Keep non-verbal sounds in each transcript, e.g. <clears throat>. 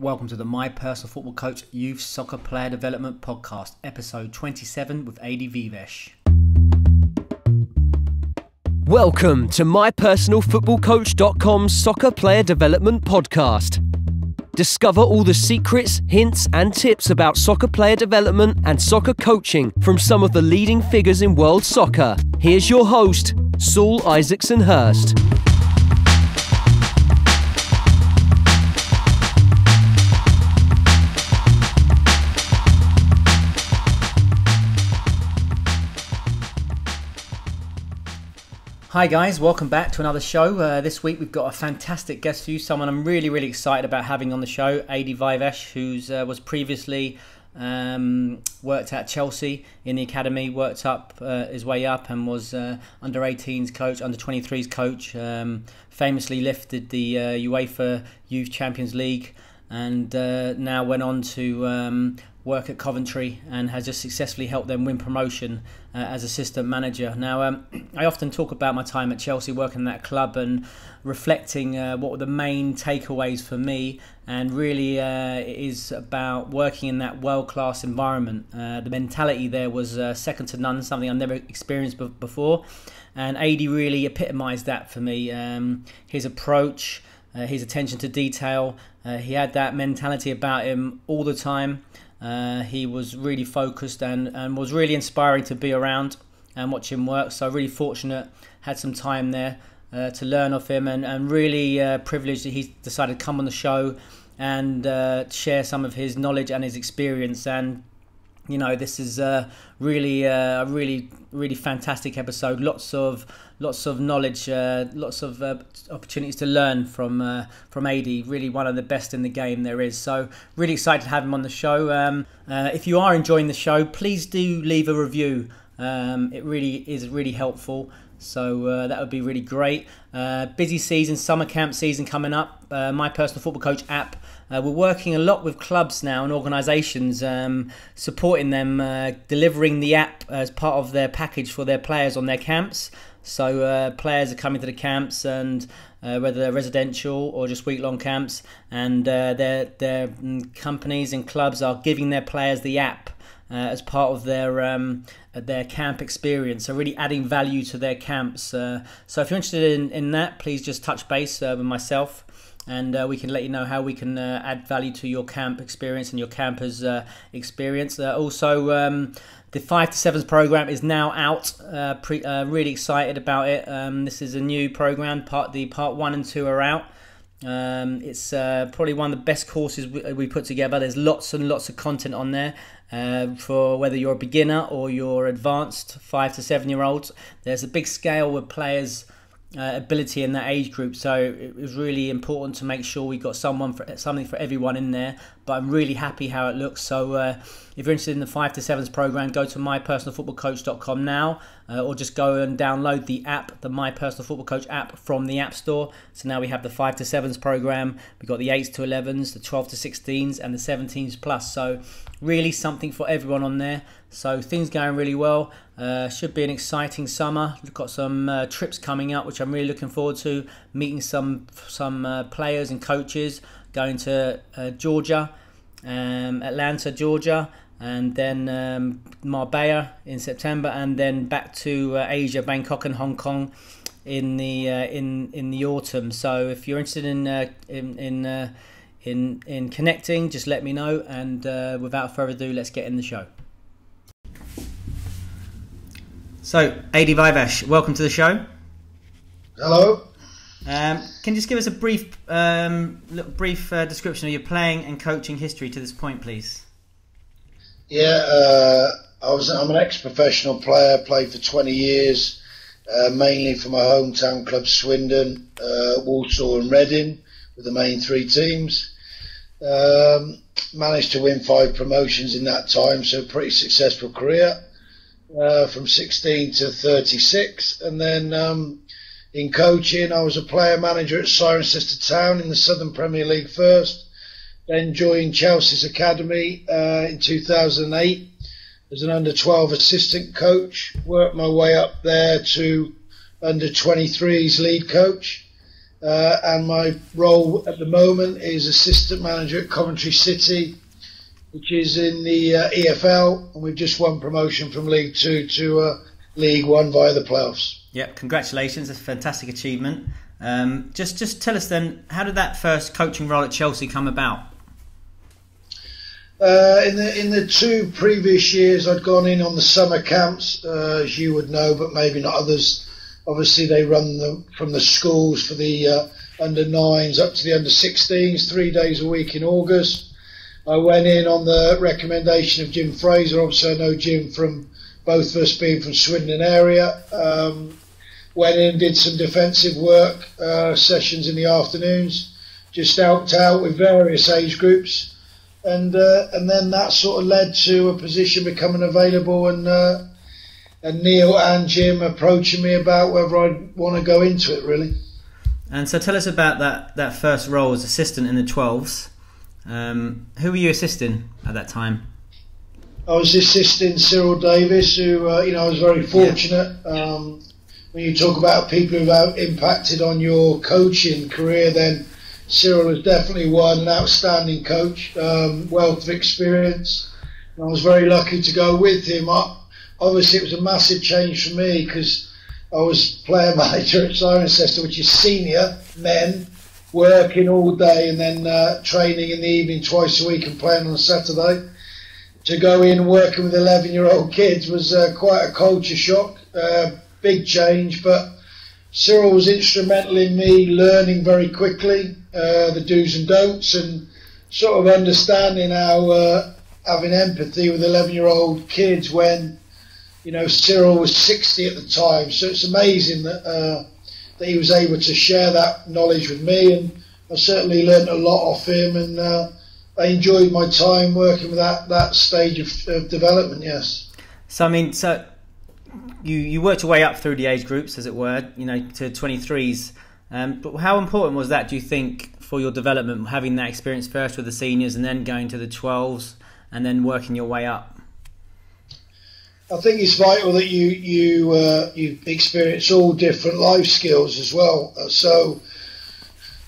Welcome to the My Personal Football Coach Youth Soccer Player Development Podcast, episode 27 with AD Viveash. Welcome to mypersonalfootballcoach.com's Soccer Player Development Podcast. Discover all the secrets, hints, and tips about soccer player development and soccer coaching from some of the leading figures in world soccer. Here's your host, Saul Isaksson Hurst. Hi guys, welcome back to another show. Uh, this week we've got a fantastic guest for you, someone I'm really, really excited about having on the show, AD Viveash, who uh, was previously um, worked at Chelsea in the academy, worked up uh, his way up, and was uh, under 18s coach, under 23s coach. Um, famously lifted the uh, UEFA Youth Champions League, and uh, now went on to um, work at Coventry and has just successfully helped them win promotion uh, as assistant manager. Now, um, <clears throat> I often talk about my time at Chelsea, working in that club, and reflecting uh, what were the main takeaways for me. And really, uh, it is about working in that world class environment. Uh, the mentality there was uh, second to none, something I've never experienced before. And AD really epitomised that for me. Um, his approach, uh, his attention to detail, he had that mentality about him all the time. Uh, he was really focused and, and was really inspiring to be around and watch him work. So really fortunate, had some time there uh, to learn of him and, and really uh, privileged that he decided to come on the show and uh, share some of his knowledge and his experience. And you know, this is uh, really uh, a really really fantastic episode. Lots of lots of knowledge, uh, lots of uh, opportunities to learn from uh, from AD. Really one of the best in the game there is. So really excited to have him on the show. Um, uh, if you are enjoying the show, please do leave a review. Um, it really is really helpful. So uh, that would be really great. Uh, busy season, summer camp season coming up. Uh, my personal football coach app. Uh, we're working a lot with clubs now and organisations, um, supporting them, uh, delivering the app as part of their package for their players on their camps. So uh, players are coming to the camps and. whether they're residential or just week-long camps, and their their mm, companies and clubs are giving their players the app uh, as part of their um, their camp experience. So really adding value to their camps. Uh, so if you're interested in, in that, please just touch base uh, with myself. And uh, we can let you know how we can uh, add value to your camp experience and your campers' uh, experience. also, um, the five to sevens program is now out. Pre- really excited about it. Um, this is a new program. Part the part one and two are out. Um, it's uh, probably one of the best courses we, we, put together. There's lots and lots of content on there uh, for whether you're a beginner or you're advanced, five to seven year olds. There's a big scale with players uh, ability in that age group. So it was really important to make sure we got someone for something for everyone in there. But I'm really happy how it looks. So uh, if you're interested in the five to sevens program, go to mypersonalfootballcoach.com now, uh, or just go and download the app, the My Personal Football Coach app from the App Store. So now we have the five to sevens program. We've got the eights to elevens, the 12 to 16s, and the 17s plus. So really something for everyone on there. So things going really well. Uh, should be an exciting summer. We've got some uh, trips coming up, which I'm really looking forward to. Meeting some some uh, players and coaches. Going to uh, Georgia, um, Atlanta, Georgia, and then um, Marbella in September, and then back to uh, Asia, Bangkok and Hong Kong in the uh, in in the autumn. So if you're interested in in, in in in connecting, just let me know. And uh, without further ado, let's get in the show. So, AD Viveash, welcome to the show. Hello. Um, can you just give us a brief, um, brief uh, description of your playing and coaching history to this point, please? Yeah, uh, I was. I'm an ex-professional player. Played for 20 years, uh, mainly for my hometown club Swindon, uh, Walsall, and Reading with the main three teams. Um, managed to win five promotions in that time, so pretty successful career uh, from 16 to 36. And then um, in coaching, I was a player manager at Cirencester Town in the Southern Premier League first. Then joined Chelsea's academy uh, in 2008 as an under 12 assistant coach. Worked my way up there to under 23's lead coach uh, and my role at the moment is assistant manager at Coventry City, which is in the uh, EFL, and we've just won promotion from League Two to uh, League One via the playoffs. Yep, congratulations! That's a fantastic achievement. Um, just, just tell us then, how did that first coaching role at Chelsea come about? Uh, in the in the two previous years, I'd gone in on the summer camps, uh, as you would know, but maybe not others. Obviously, they run them from the schools for the uh, under nines up to the under 16s, three days a week in August. I went in on the recommendation of Jim Fraser. Obviously, I know Jim from both of us being from Swindon area. Um, went in and did some defensive work uh, sessions in the afternoons. Just helped out with various age groups, and uh, and then that sort of led to a position becoming available, and uh, and Neil and Jim approaching me about whether I'd want to go into it really. And so, tell us about that that first role as assistant in the twelves. Um, who were you assisting at that time? I was assisting Cyril Davis, who uh, you know I was very fortunate. Yeah. Um, when you talk about people who have impacted on your coaching career, then Cyril is definitely one, an outstanding coach, um, wealth of experience. And I was very lucky to go with him. I, obviously, it was a massive change for me because I was player <laughs> manager at Cirencester, which is senior men working all day and then uh, training in the evening twice a week and playing on a Saturday. To go in working with 11 year old kids was uh, quite a culture shock. Uh, big change, but Cyril was instrumental in me learning very quickly uh, the do's and don'ts and sort of understanding how uh, having empathy with 11 year old kids when you know Cyril was 60 at the time. So it's amazing that uh, that he was able to share that knowledge with me, and I certainly learned a lot off him, and uh, I enjoyed my time working with that that stage of, of development. Yes. So I mean, so you you worked your way up through the age groups, as it were, you know, to 23s. Um, but how important was that, do you think, for your development, having that experience first with the seniors and then going to the 12s and then working your way up? I think it's vital that you you uh, you experience all different life skills as well. Uh, so,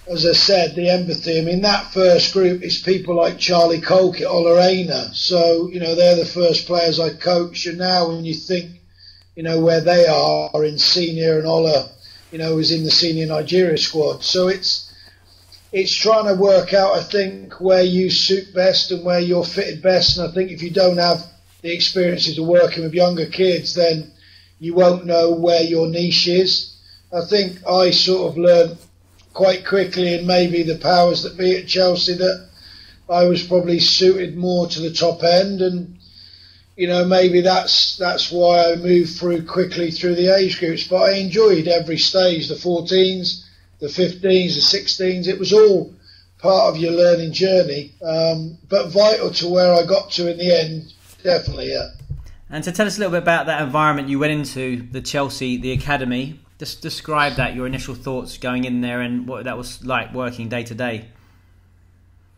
as I said, the empathy. I mean, that first group is people like Charlie Colkett, Ola So you know they're the first players I coached. And now when you think you know, where they are in senior and Ola, you know, is in the senior Nigeria squad. So it's it's trying to work out, I think, where you suit best and where you're fitted best. And I think if you don't have the experiences of working with younger kids, then you won't know where your niche is. I think I sort of learned quite quickly, and maybe the powers that be at Chelsea, that I was probably suited more to the top end and you know, maybe that's that's why I moved through quickly through the age groups. But I enjoyed every stage, the 14s, the 15s, the 16s. It was all part of your learning journey, um, but vital to where I got to in the end, definitely, yeah. And to tell us a little bit about that environment you went into, the Chelsea, the academy. Just describe that, your initial thoughts going in there, and what that was like working day to day.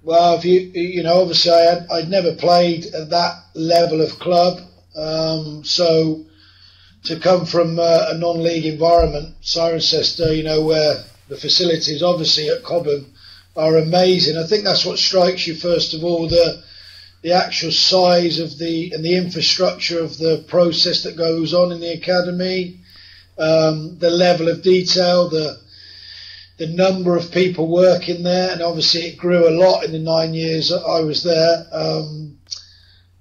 Well, if you you know, obviously I had, I'd never played at that level of club, um, so to come from uh, a non-league environment, Cirencester, you know, where the facilities obviously at Cobham are amazing. I think that's what strikes you first of all the the actual size of the and the infrastructure of the process that goes on in the academy, um, the level of detail, the the number of people working there, and obviously it grew a lot in the nine years I was there. Um,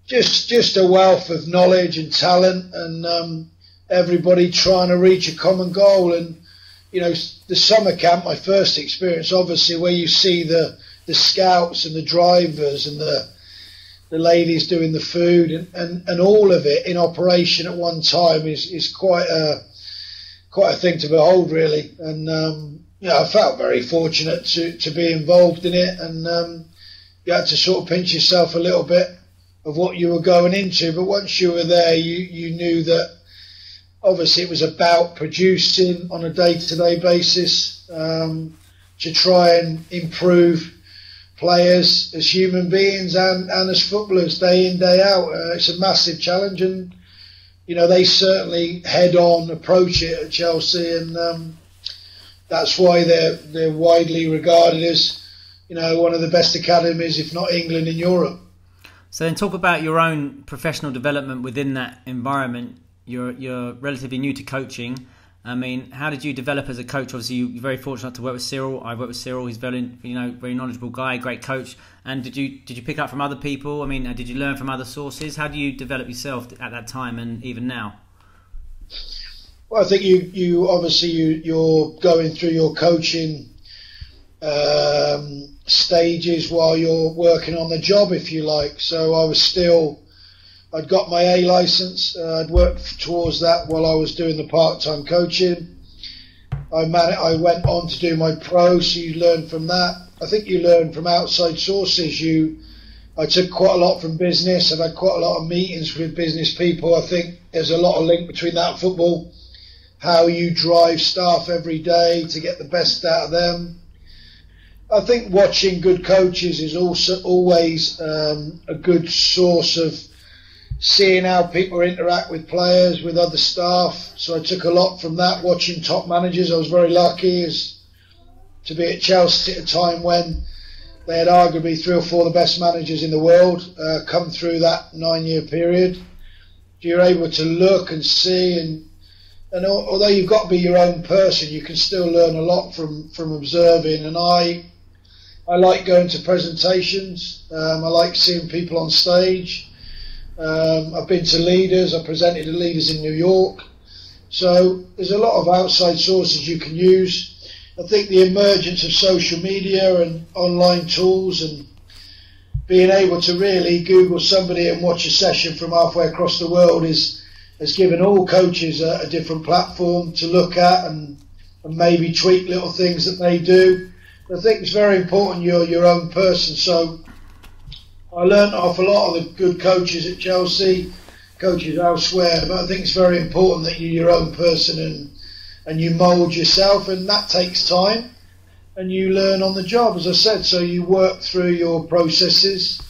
just just a wealth of knowledge and talent, and um, everybody trying to reach a common goal. And you know, the summer camp, my first experience, obviously, where you see the the scouts and the drivers and the the ladies doing the food and, and, and all of it in operation at one time is, is quite a quite a thing to behold, really. And um, yeah, I felt very fortunate to, to be involved in it, and um, you had to sort of pinch yourself a little bit of what you were going into. But once you were there, you, you knew that obviously it was about producing on a day to day basis um, to try and improve players as human beings and, and as footballers day in, day out. Uh, it's a massive challenge, and you know, they certainly head on approach it at Chelsea and. Um, that's why they're they're widely regarded as you know one of the best academies, if not England, in Europe. So then, talk about your own professional development within that environment. You're you're relatively new to coaching. I mean, how did you develop as a coach? Obviously, you're very fortunate to work with Cyril. I've worked with Cyril. He's very, you know, very knowledgeable guy, great coach. And did you did you pick up from other people? I mean, uh, did you learn from other sources? How do you develop yourself at that time and even now? Well, I think you you obviously you you're going through your coaching um, stages while you're working on the job, if you like. So I was still I'd got my A license. Uh, I'd worked towards that while I was doing the part-time coaching. I man- I went on to do my pro, so you learn from that. I think you learn from outside sources. You, I took quite a lot from business. I've had quite a lot of meetings with business people. I think there's a lot of link between that football. How you drive staff every day to get the best out of them. I think watching good coaches is also always um, a good source of seeing how people interact with players, with other staff. So I took a lot from that. Watching top managers, I was very lucky as to be at Chelsea at a time when they had arguably three or four of the best managers in the world uh, come through that nine-year period. You're able to look and see, and and although you've got to be your own person, you can still learn a lot from from observing. And I I like going to presentations. Um, I like seeing people on stage. Um, I've been to leaders. I presented to leaders in New York. So there's a lot of outside sources you can use. I think the emergence of social media and online tools and being able to really Google somebody and watch a session from halfway across the world is has given all coaches a, a different platform to look at and, and maybe tweak little things that they do. I think it's very important you're your own person. So I learned off a lot of the good coaches at Chelsea, coaches elsewhere, but I think it's very important that you're your own person and and you mould yourself, and that takes time, and you learn on the job, as I said. So you work through your processes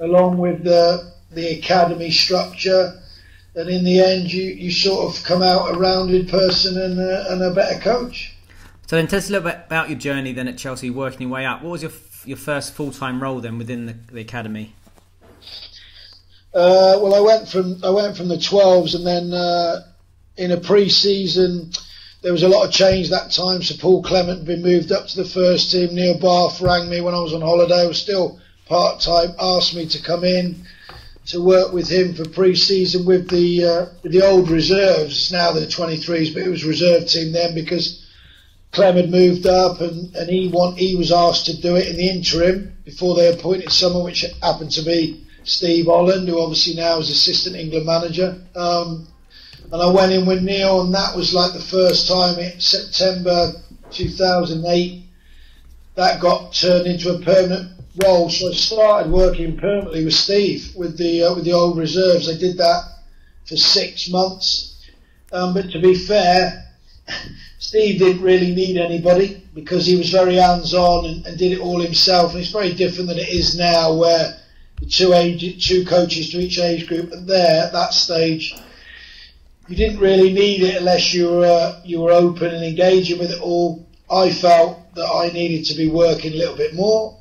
along with the the academy structure, and in the end, you, you sort of come out a rounded person and a, and a better coach. So then, tell us a little bit about your journey then at Chelsea, working your way up. What was your your first full time role then within the, the academy? Uh, well, I went from I went from the 12s, and then uh, in a pre-season there was a lot of change that time. So Paul Clement had been moved up to the first team. Neil Bath rang me when I was on holiday. I was still part time. Asked me to come in to work with him for pre-season with the uh, with the old reserves. Now the 23s, but it was reserve team then because Clem had moved up and, and he want he was asked to do it in the interim before they appointed someone which happened to be Steve Holland, who obviously now is assistant England manager. Um, and I went in with Neil, and that was like the first time in September 2008 that got turned into a permanent role. So I started working permanently with Steve with the uh, with the old reserves. I did that for six months. Um, but to be fair, <laughs> Steve didn't really need anybody because he was very hands-on and, and, did it all himself. And it's very different than it is now, where the two age, two coaches to each age group. And there, at that stage, you didn't really need it unless you were uh, you were open and engaging with it all. I felt that I needed to be working a little bit more.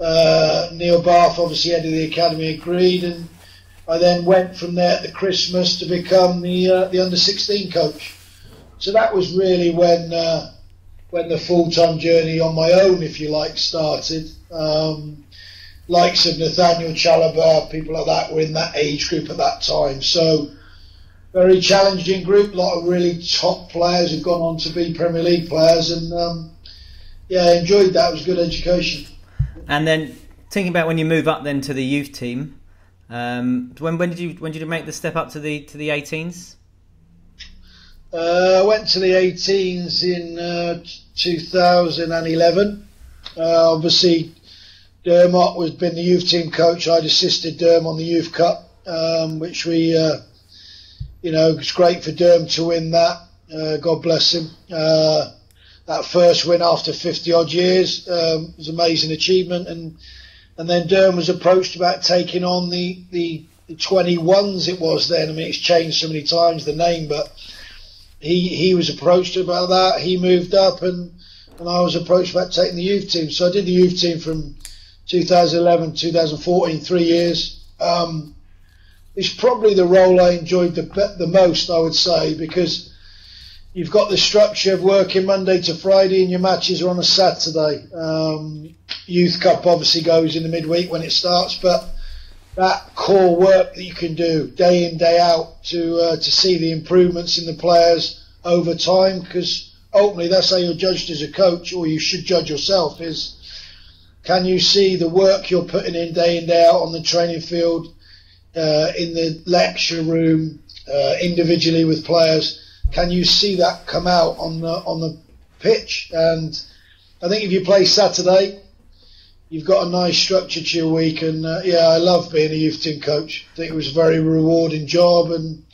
Uh, Neil Bath, obviously head of the academy, agreed, and I then went from there at the Christmas to become the uh, the under 16 coach. So that was really when uh, when the full time journey on my own, if you like, started. Um, likes of Nathaniel Chalobah, people like that were in that age group at that time. So very challenging group, a lot of really top players who've gone on to be Premier League players, and um, yeah, enjoyed that. It was good education. And then thinking about when you move up then to the youth team, um, when when did you when did you make the step up to the to the 18s? Uh, I went to the 18s in uh, 2011. Uh, obviously, Dermot was been the youth team coach. I'd assisted Derm on the Youth Cup, um, which we, uh, you know, it's great for Derm to win that. Uh, God bless him. That first win after 50 odd years um, was an amazing achievement. And and then Derm was approached about taking on the, the, the 21s. It was then. I mean, it's changed so many times the name, but he he was approached about that. He moved up, and and I was approached about taking the youth team. So I did the youth team from 2011 2014, three years. Um, it's probably the role I enjoyed the the most, I would say, because you've got the structure of working Monday to Friday, and your matches are on a Saturday. Um, youth Cup obviously goes in the midweek when it starts, but that core work that you can do day in day out to uh, to see the improvements in the players over time because ultimately that's how you're judged as a coach or you should judge yourself is can you see the work you're putting in day in day out on the training field uh, in the lecture room uh, individually with players can you see that come out on the on the pitch and I think if you play Saturday you've got a nice structure to your week, and uh, yeah, I love being a youth team coach. I think it was a very rewarding job, and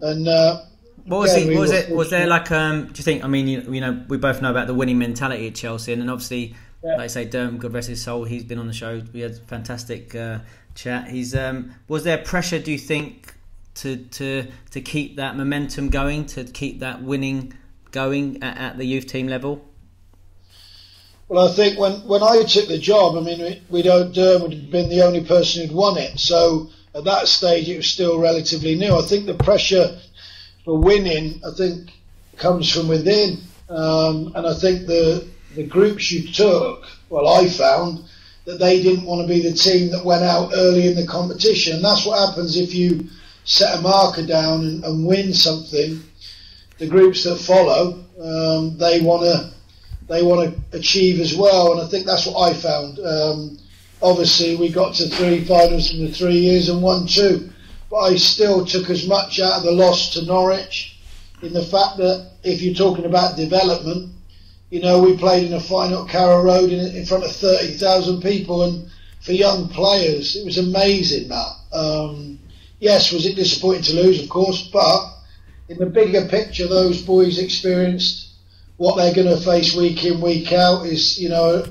and. Uh, what was, yeah, it, what was it? Was there like? Um, do you think? I mean, you, you, know, we both know about the winning mentality at Chelsea, and obviously, yeah. like I say, Derm, God rest his soul, he's been on the show. We had a fantastic uh, chat. He's. Um, was there pressure? Do you think to to to keep that momentum going, to keep that winning going at, at the youth team level? Well, I think when, when I took the job, I mean, we, don't, Dermot had been the only person who'd won it. So at that stage, it was still relatively new. I think the pressure for winning, I think, comes from within. Um, and I think the, the groups you took, well, I found that they didn't want to be the team that went out early in the competition. And that's what happens if you set a marker down and, and win something. The groups that follow, um, they want to they want to achieve as well. And I think that's what I found. Um, obviously, we got to three finals in the three years and won two, but I still took as much out of the loss to Norwich in the fact that if you're talking about development, you know, we played in a final at Carrow Road in, in front of 30,000 people, and for young players, it was amazing that. Um, yes, was it disappointing to lose, of course, but in the bigger picture, those boys experienced what they're going to face week in, week out is, you know,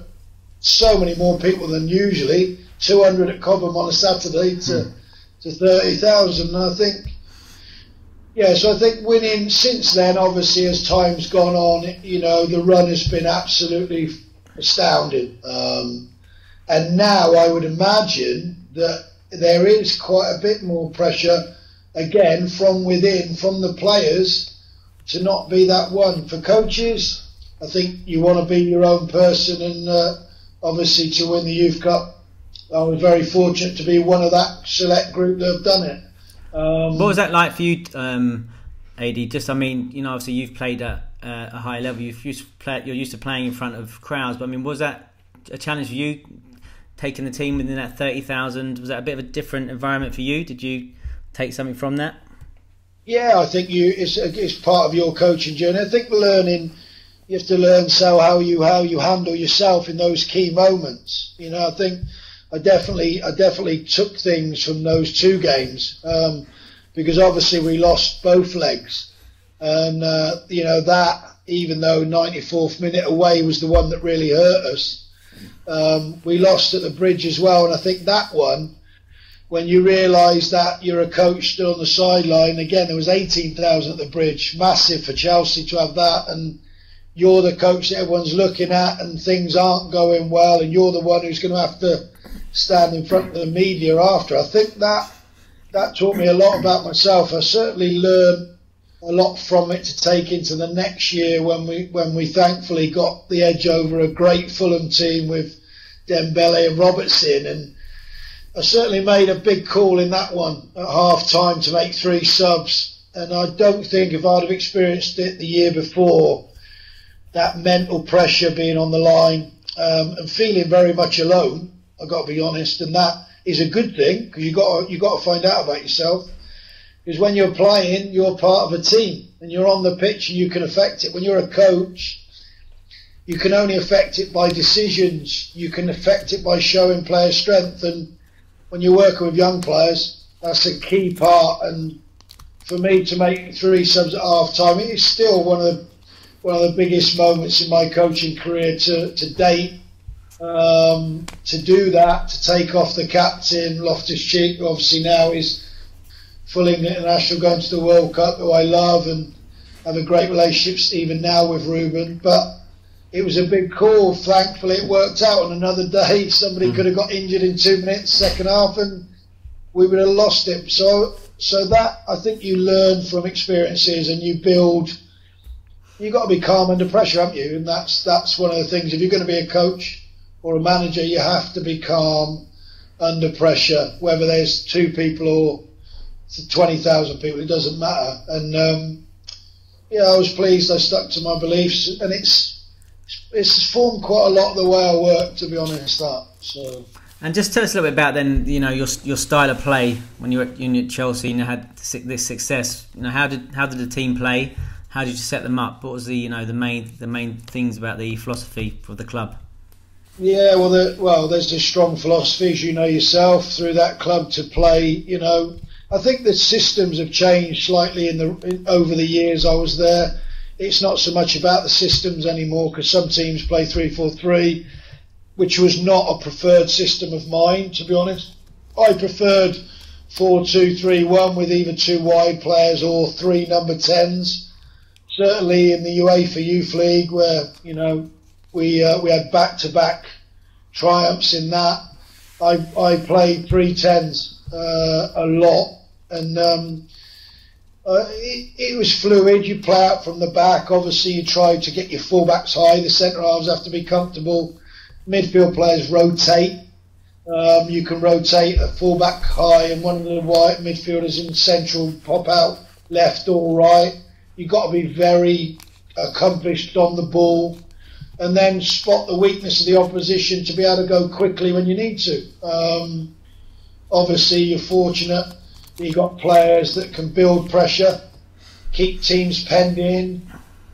so many more people than usually. 200 at Cobham on a Saturday to, mm. to 30,000. And I think, yeah, so I think winning since then, obviously, as time's gone on, you know, the run has been absolutely astounding. Um, and now I would imagine that there is quite a bit more pressure, again, from within, from the players to not be that one. For coaches, I think you want to be your own person, and uh, obviously to win the Youth Cup, I was very fortunate to be one of that select group that have done it. Um, what was that like for you, um, AD? Just, I mean, you know, obviously you've played at uh, a high level. You've used play, you're used to playing in front of crowds, but I mean, was that a challenge for you? Taking the team within that thirty thousand was that a bit of a different environment for you? Did you take something from that? Yeah, I think you it's, it's part of your coaching journey. I think learning you have to learn so how you how you handle yourself in those key moments. You know, I think I definitely I definitely took things from those two games um, because obviously we lost both legs, and uh, you know that even though 94th minute away was the one that really hurt us, um, we lost at the bridge as well, and I think that one when you realise that you're a coach still on the sideline. Again, there was 18,000 at the bridge, massive for Chelsea to have that, and you're the coach that everyone's looking at, and things aren't going well, and you're the one who's going to have to stand in front of the media after. I think that that taught me a lot about myself. I certainly learned a lot from it to take into the next year when we when we thankfully got the edge over a great Fulham team with Dembele and Robertson and I certainly made a big call in that one at half time to make three subs. And I don't think if I'd have experienced it the year before, that mental pressure being on the line um, and feeling very much alone, I've got to be honest, and that is a good thing because you got you got to find out about yourself. Because when you're playing, you're part of a team and you're on the pitch and you can affect it. When you're a coach, you can only affect it by decisions. You can affect it by showing player strength and when you're working with young players, that's a key part. And for me to make three subs at half time, it is still one of the one of the biggest moments in my coaching career to, to date. Um, to do that, to take off the captain, Loftus Cheek, obviously now is full England international going to the World Cup, who I love, and have a great relationship even now with Ruben. But it was a big call. Thankfully, it worked out. On another day, somebody mm. could have got injured in two minutes, second half, and we would have lost it. So, so that I think you learn from experiences and you build. You've got to be calm under pressure, haven't you? And that's that's one of the things. If you're going to be a coach or a manager, you have to be calm under pressure, whether there's two people or 20,000 people, it doesn't matter. And um, yeah, I was pleased I stuck to my beliefs, and it's it's formed quite a lot of the way I work, to be honest. That so. And just tell us a little bit about then, you know, your your style of play when you were at, at Chelsea and you had this success. You know, how did how did the team play? How did you set them up? What was the you know the main the main things about the philosophy of the club? Yeah, well, the, well, there's a strong philosophy, as you know yourself, through that club to play. You know, I think the systems have changed slightly in the in, over the years I was there. It's not so much about the systems anymore because some teams play three four three, which was not a preferred system of mine, to be honest. I preferred four two three one with either two wide players or three number tens. Certainly in the UEFA Youth League, where you know we uh, we had back to back triumphs in that. I I played three tens uh, a lot, and um, uh, it, it, was fluid. You play out from the back. Obviously, you try to get your fullbacks high. The centre halves have to be comfortable. Midfield players rotate. Um, you can rotate a fullback high and one of the white midfielders in central pop out left or right. You've got to be very accomplished on the ball and then spot the weakness of the opposition to be able to go quickly when you need to. Um, obviously, you're fortunate you've got players that can build pressure, keep teams penned in,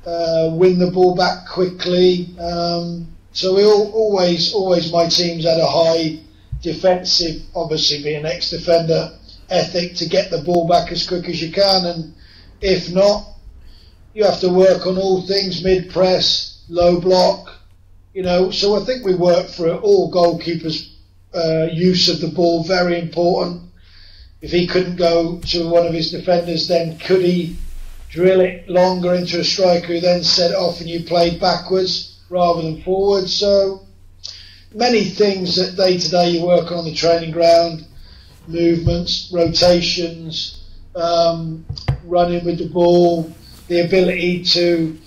uh, win the ball back quickly. Um, so we all, always, always, my teams had a high defensive, obviously being an ex-defender ethic to get the ball back as quick as you can, and if not, you have to work on all things mid press low block, you know. So I think we work for it. All goalkeepers' uh, use of the ball very important. If he couldn't go to one of his defenders, then could he drill it longer into a striker who then set off and you played backwards rather than forwards? So many things that day to day you work on the training ground, movements, rotations, um, running with the ball, the ability to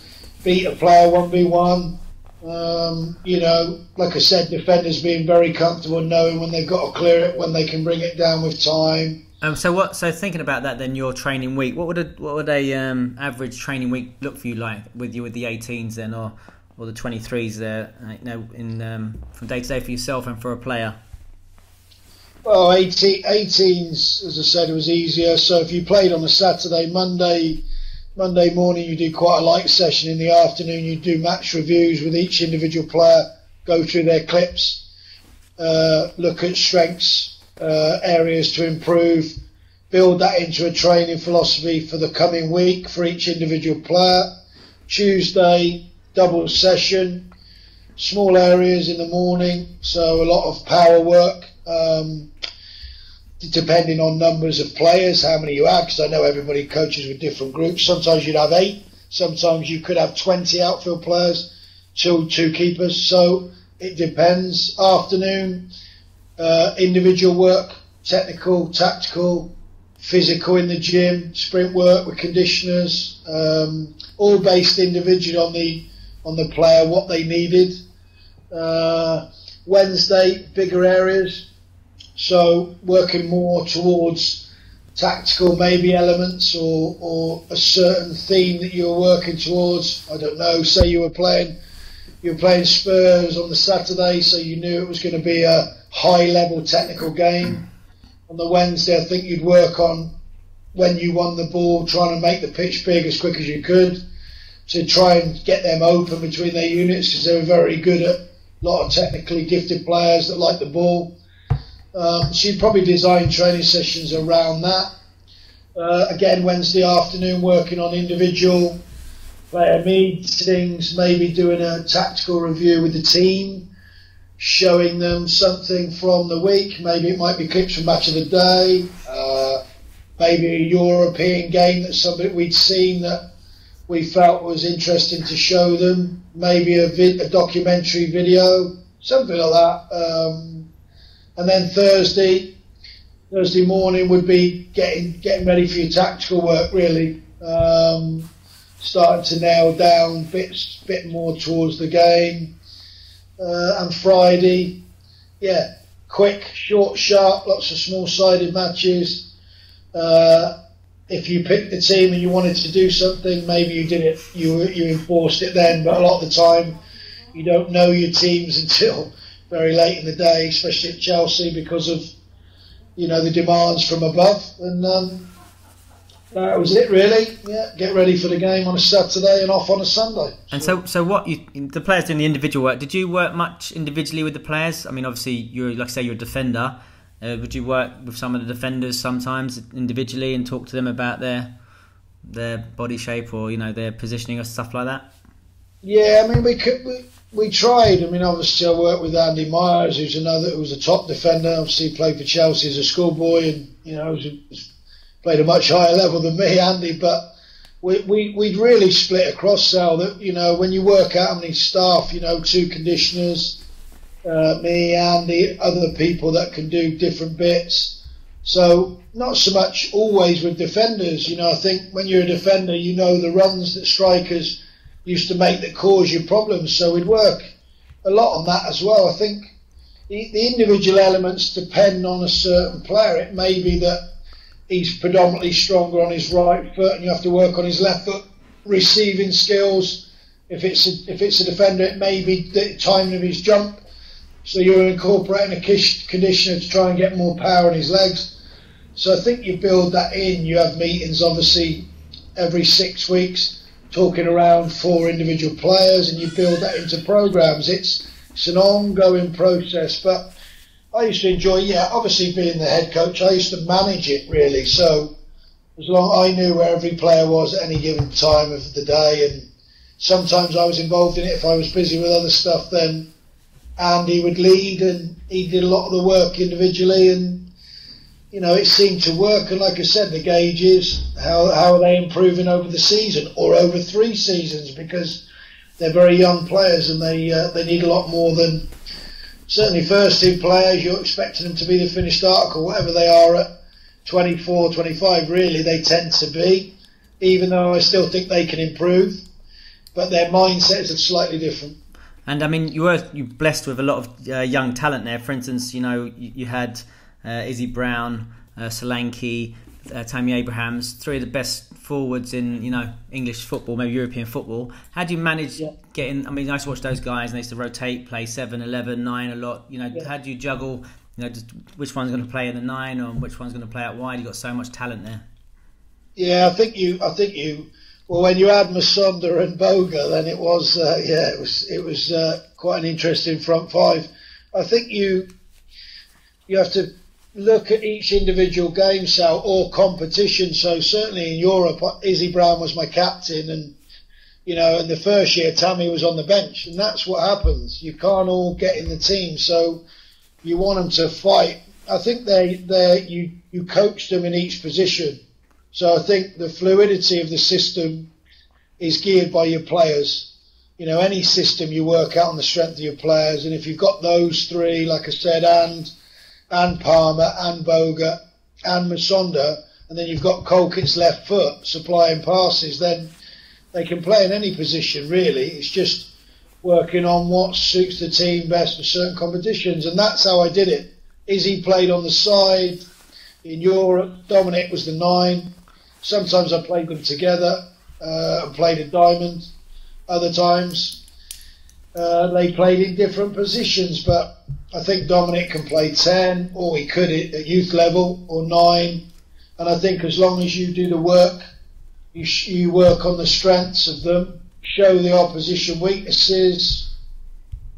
beat a player 1v1. Um, you know, like I said, defenders being very comfortable knowing when they've got to clear it, when they can bring it down with time. Um, so what? So thinking about that, then your training week. What would a what would a um, average training week look for you like with you with the 18s then, or or the 23s there? You know, in um, from day to day for yourself and for a player. Well, 18, 18s, as I said, it was easier. So if you played on a Saturday, Monday Monday morning you do quite a light session. In the afternoon you do match reviews with each individual player, go through their clips, uh, look at strengths, uh, areas to improve, build that into a training philosophy for the coming week for each individual player. Tuesday double session, small areas in the morning, so a lot of power work. Um, depending on numbers of players, how many you have, because I know everybody coaches with different groups. Sometimes you'd have eight, sometimes you could have 20 outfield players, two, two keepers. So it depends. Afternoon, uh, individual work, technical, tactical, physical in the gym, sprint work with conditioners, um, all based individually on the on the player, what they needed. Uh, Wednesday, bigger areas, so working more towards tactical maybe elements or, or a certain theme that you were working towards. I don't know. Say you were playing you were playing Spurs on the Saturday, so you knew it was going to be a high level technical game. On the Wednesday, I think you'd work on when you won the ball, trying to make the pitch big as quick as you could to try and get them open between their units because they were very good at a lot of technically gifted players that like the ball. Um, she'd probably design training sessions around that. Uh, again, Wednesday afternoon, working on individual player meetings, maybe doing a tactical review with the team, showing them something from the week. Maybe it might be clips from match of the day, uh, maybe a European game that somebody we'd seen that we felt was interesting to show them. Maybe a, vid- a documentary video, something like that. Um, and then Thursday, Thursday morning would be getting getting ready for your tactical work. Really, um, starting to nail down bits, bit more towards the game. Uh, and Friday, yeah, quick, short, sharp, lots of small-sided matches. Uh, if you picked the team and you wanted to do something, maybe you did it, you you enforced it then. But a lot of the time, you don't know your teams <laughs> until very late in the day, especially at Chelsea because of you know the demands from above. And um, that was it, really. Yeah, get ready for the game on a Saturday and off on a Sunday. And so, so what you the players doing the individual work? Did you work much individually with the players? I mean, obviously, you're like I say, you're a defender. Uh, would you work with some of the defenders sometimes individually and talk to them about their their body shape or you know their positioning or stuff like that? Yeah, I mean we could we, we tried. I mean obviously I worked with Andy Myers, who's another who was a top defender. Obviously he played for Chelsea as a schoolboy and you know was, played a much higher level than me, Andy. But we we we'd really split across Sal that you know when you work out how many staff, you know two conditioners uh, me, Andy, other people that can do different bits. So not so much always with defenders. You know, I think when you're a defender, you know the runs that strikers used to make that cause you problems. So we'd work a lot on that as well. I think the, the individual elements depend on a certain player. It may be that he's predominantly stronger on his right foot, and you have to work on his left foot receiving skills. If it's a, if it's a defender, it may be the timing of his jump so you're incorporating a conditioner to try and get more power in his legs. So I think you build that in. You have meetings, obviously, every six weeks, talking around four individual players, and you build that into programs. It's it's an ongoing process, but I used to enjoy. Yeah, obviously being the head coach, I used to manage it really. So as long I knew where every player was at any given time of the day, and sometimes I was involved in it if I was busy with other stuff. Then and he would lead and he did a lot of the work individually and you know it seemed to work and like I said the gauge is how, how are they improving over the season or over three seasons because they're very young players and they uh, they need a lot more than certainly first team players you're expecting them to be the finished article whatever they are at 24 25 really they tend to be even though I still think they can improve but their mindsets are slightly different and I mean, you were you blessed with a lot of uh, young talent there. For instance, you know you, you had uh, Izzy Brown, uh, Solanke, uh, Tammy Abrahams, three of the best forwards in you know English football, maybe European football. How do you manage yeah. getting? I mean, I used to watch those guys, and they used to rotate, play 7, 11, 9 a lot. You know, yeah. how do you juggle? You know, just which one's going to play in the nine, or which one's going to play out wide? You got so much talent there. Yeah, I think you. I think you well, when you had Musonda and Boga, then it was uh, yeah, it was it was uh, quite an interesting front five. I think you you have to look at each individual game cell or competition. So certainly in Europe, uh, Izzy Brown was my captain, and you know, in the first year, Tammy was on the bench, and that's what happens. You can't all get in the team, so you want them to fight. I think they they you you coach them in each position. So I think the fluidity of the system is geared by your players. You know, any system you work out on the strength of your players, and if you've got those three, like I said, and and Palmer and Boga and Musonda, and then you've got Colkett's left foot supplying passes, then they can play in any position really. It's just working on what suits the team best for certain competitions, and that's how I did it. Izzy played on the side in Europe. Dominic was the nine. Sometimes I played them together uh, and played a diamond. Other times uh, they played in different positions, but I think Dominic can play 10 or he could at youth level or 9. And I think as long as you do the work, you, you work on the strengths of them, show the opposition weaknesses,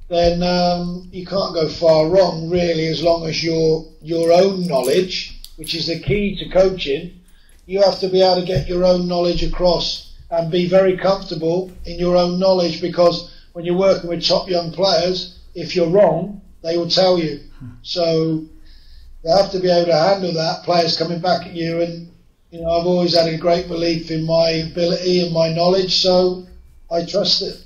then um, you can't go far wrong, really, as long as your your own knowledge, which is the key to coaching, you have to be able to get your own knowledge across and be very comfortable in your own knowledge because when you're working with top young players, if you're wrong, they will tell you. So you have to be able to handle that. Players coming back at you, and you know, I've always had a great belief in my ability and my knowledge, so I trust it.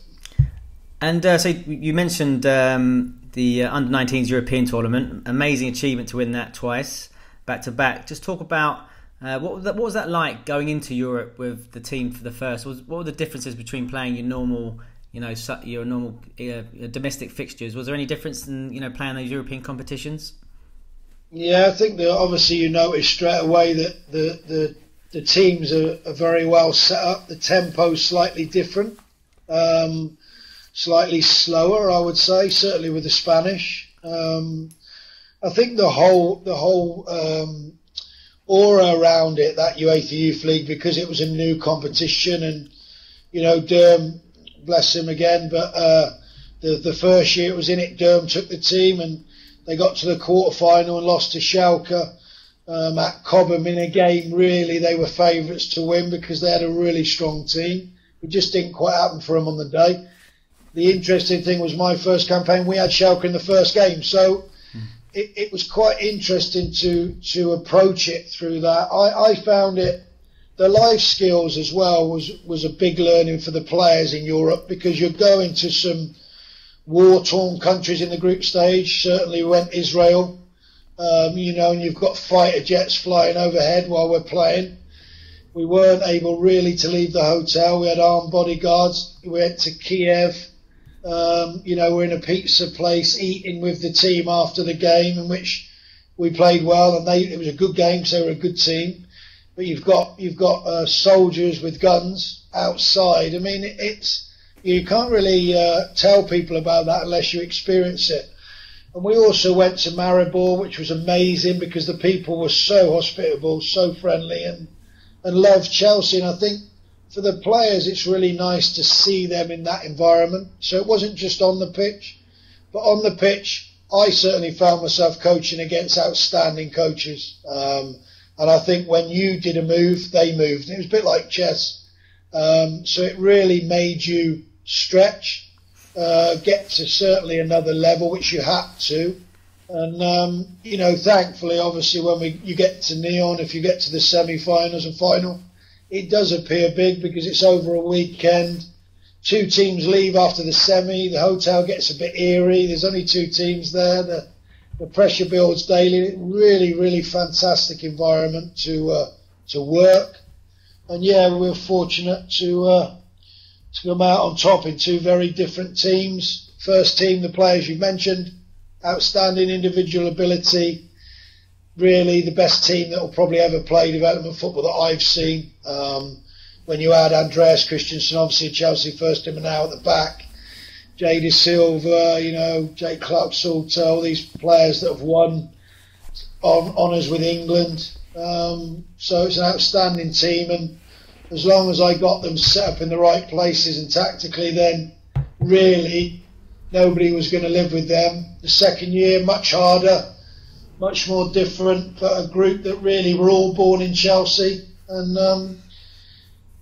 And uh, so you mentioned um, the uh, under 19s European tournament. Amazing achievement to win that twice, back to back. Just talk about uh, what, was that, what was that like going into Europe with the team for the first? What, was, what were the differences between playing your normal, you know, your normal uh, domestic fixtures? Was there any difference in you know playing those European competitions? Yeah, I think that obviously you notice straight away that the the, the teams are, are very well set up. The tempo slightly different. Um, slightly slower, I would say, certainly with the Spanish. Um, I think the whole the whole um, aura around it, that UEFA Youth League, because it was a new competition, and you know, Dermot, bless him again, but uh, the the first year it was in it, Dermot took the team, and they got to the quarter final and lost to Schalke. Um, at Cobham in a game, really, they were favourites to win because they had a really strong team. It just didn't quite happen for them on the day the interesting thing was my first campaign. We had Schalke in the first game, so mm. it, it, was quite interesting to to approach it through that. I, I found it the life skills as well was was a big learning for the players in Europe because you're going to some war torn countries in the group stage. Certainly, went Israel, um, you know, and you've got fighter jets flying overhead while we're playing. We weren't able really to leave the hotel. We had armed bodyguards. We went to Kiev um, you know, we're in a pizza place eating with the team after the game, in which we played well, and they it was a good game because they were a good team. But you've got you've got uh, soldiers with guns outside. I mean, it, it's you can't really uh, tell people about that unless you experience it. And we also went to Maribor, which was amazing because the people were so hospitable, so friendly, and and loved Chelsea. And I think for the players, it's really nice to see them in that environment. So it wasn't just on the pitch, but on the pitch, I certainly found myself coaching against outstanding coaches. Um, and I think when you did a move, they moved. it was a bit like chess. Um, so it really made you stretch, uh, get to certainly another level, which you had to. And um, you know, thankfully, obviously, when we you get to Nyon, if you get to the semi-finals and final, it does appear big because it's over a weekend. Two teams leave after the semi. The hotel gets a bit eerie. There's only two teams there. The, the pressure builds daily. Really, really fantastic environment to uh, to work. And yeah, we we're fortunate to uh, to come out on top in two very different teams. First team, the players you mentioned, outstanding individual ability, really the best team that will probably ever play development football that I've seen. Um, when you add Andreas Christensen, obviously Chelsea first team and now at the back, Jay Silva, you know, Jake Clark-Salter, all these players that have won on, honours with England. Um, so it's an outstanding team, and as long as I got them set up in the right places and tactically, then really nobody was going to live with them. The second year, much harder much more different, but a group that really were all born in Chelsea, and um,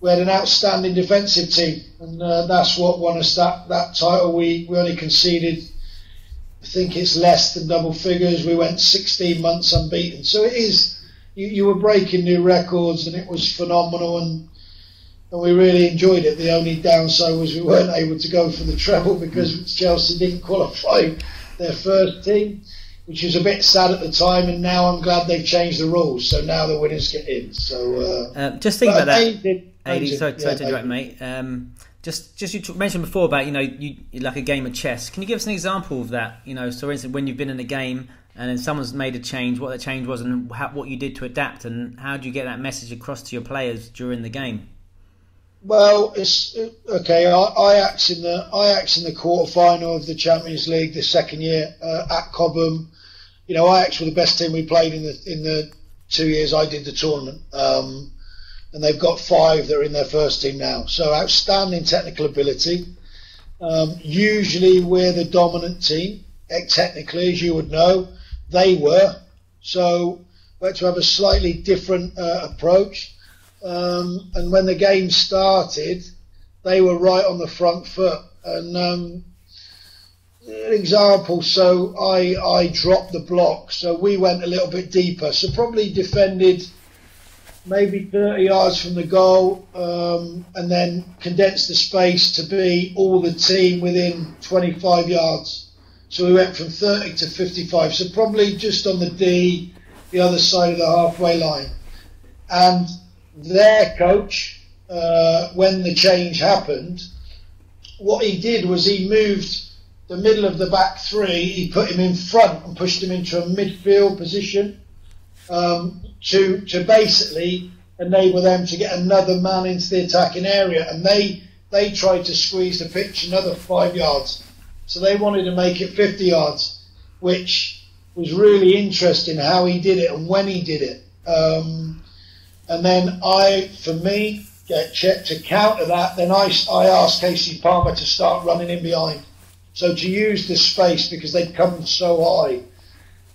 we had an outstanding defensive team, and uh, that's what won us that, that title. We, we only conceded, I think it's less than double figures. We went 16 months unbeaten, so it is. You, you were breaking new records, and it was phenomenal, and and we really enjoyed it. The only downside was we weren't able to go for the treble because Chelsea didn't qualify their first team which was a bit sad at the time, and now I'm glad they've changed the rules. So now the winners get in. So uh, uh, just think about that, Adi. Sorry, sorry to interrupt, mate. Um, just, just you mentioned before about you know you like a game of chess. Can you give us an example of that? You know, so for instance, when you've been in a game and then someone's made a change, what the change was, and how, what you did to adapt, and how do you get that message across to your players during the game? Well, it's okay. Ajax in the Ajax in the quarter final of the Champions League the second year uh, at Cobham you know, Ajax were the best team we played in the in the two years I did the tournament. Um, and they've got five that are in their first team now. So outstanding technical ability. Um, usually we're the dominant team, technically, as you would know. They were. So we had to have a slightly different uh, approach. Um, and when the game started, they were right on the front foot. And um, an example, so I I dropped the block, so we went a little bit deeper. So probably defended maybe 30 yards from the goal, um, and then condense the space to be all the team within 25 yards. So we went from 30 to 55, so probably just on the D, the other side of the halfway line. And their coach, uh, when the change happened, what he did was he moved the middle of the back three, he put him in front and pushed him into a midfield position um, to to basically enable them to get another man into the attacking area, and they they tried to squeeze the pitch another five yards, so they wanted to make it 50 yards, which was really interesting how he did it and when he did it. Um, and then I, for me, get checked to counter that. Then I, I asked Kasey Palmer to start running in behind, so to use the space because they'd come so high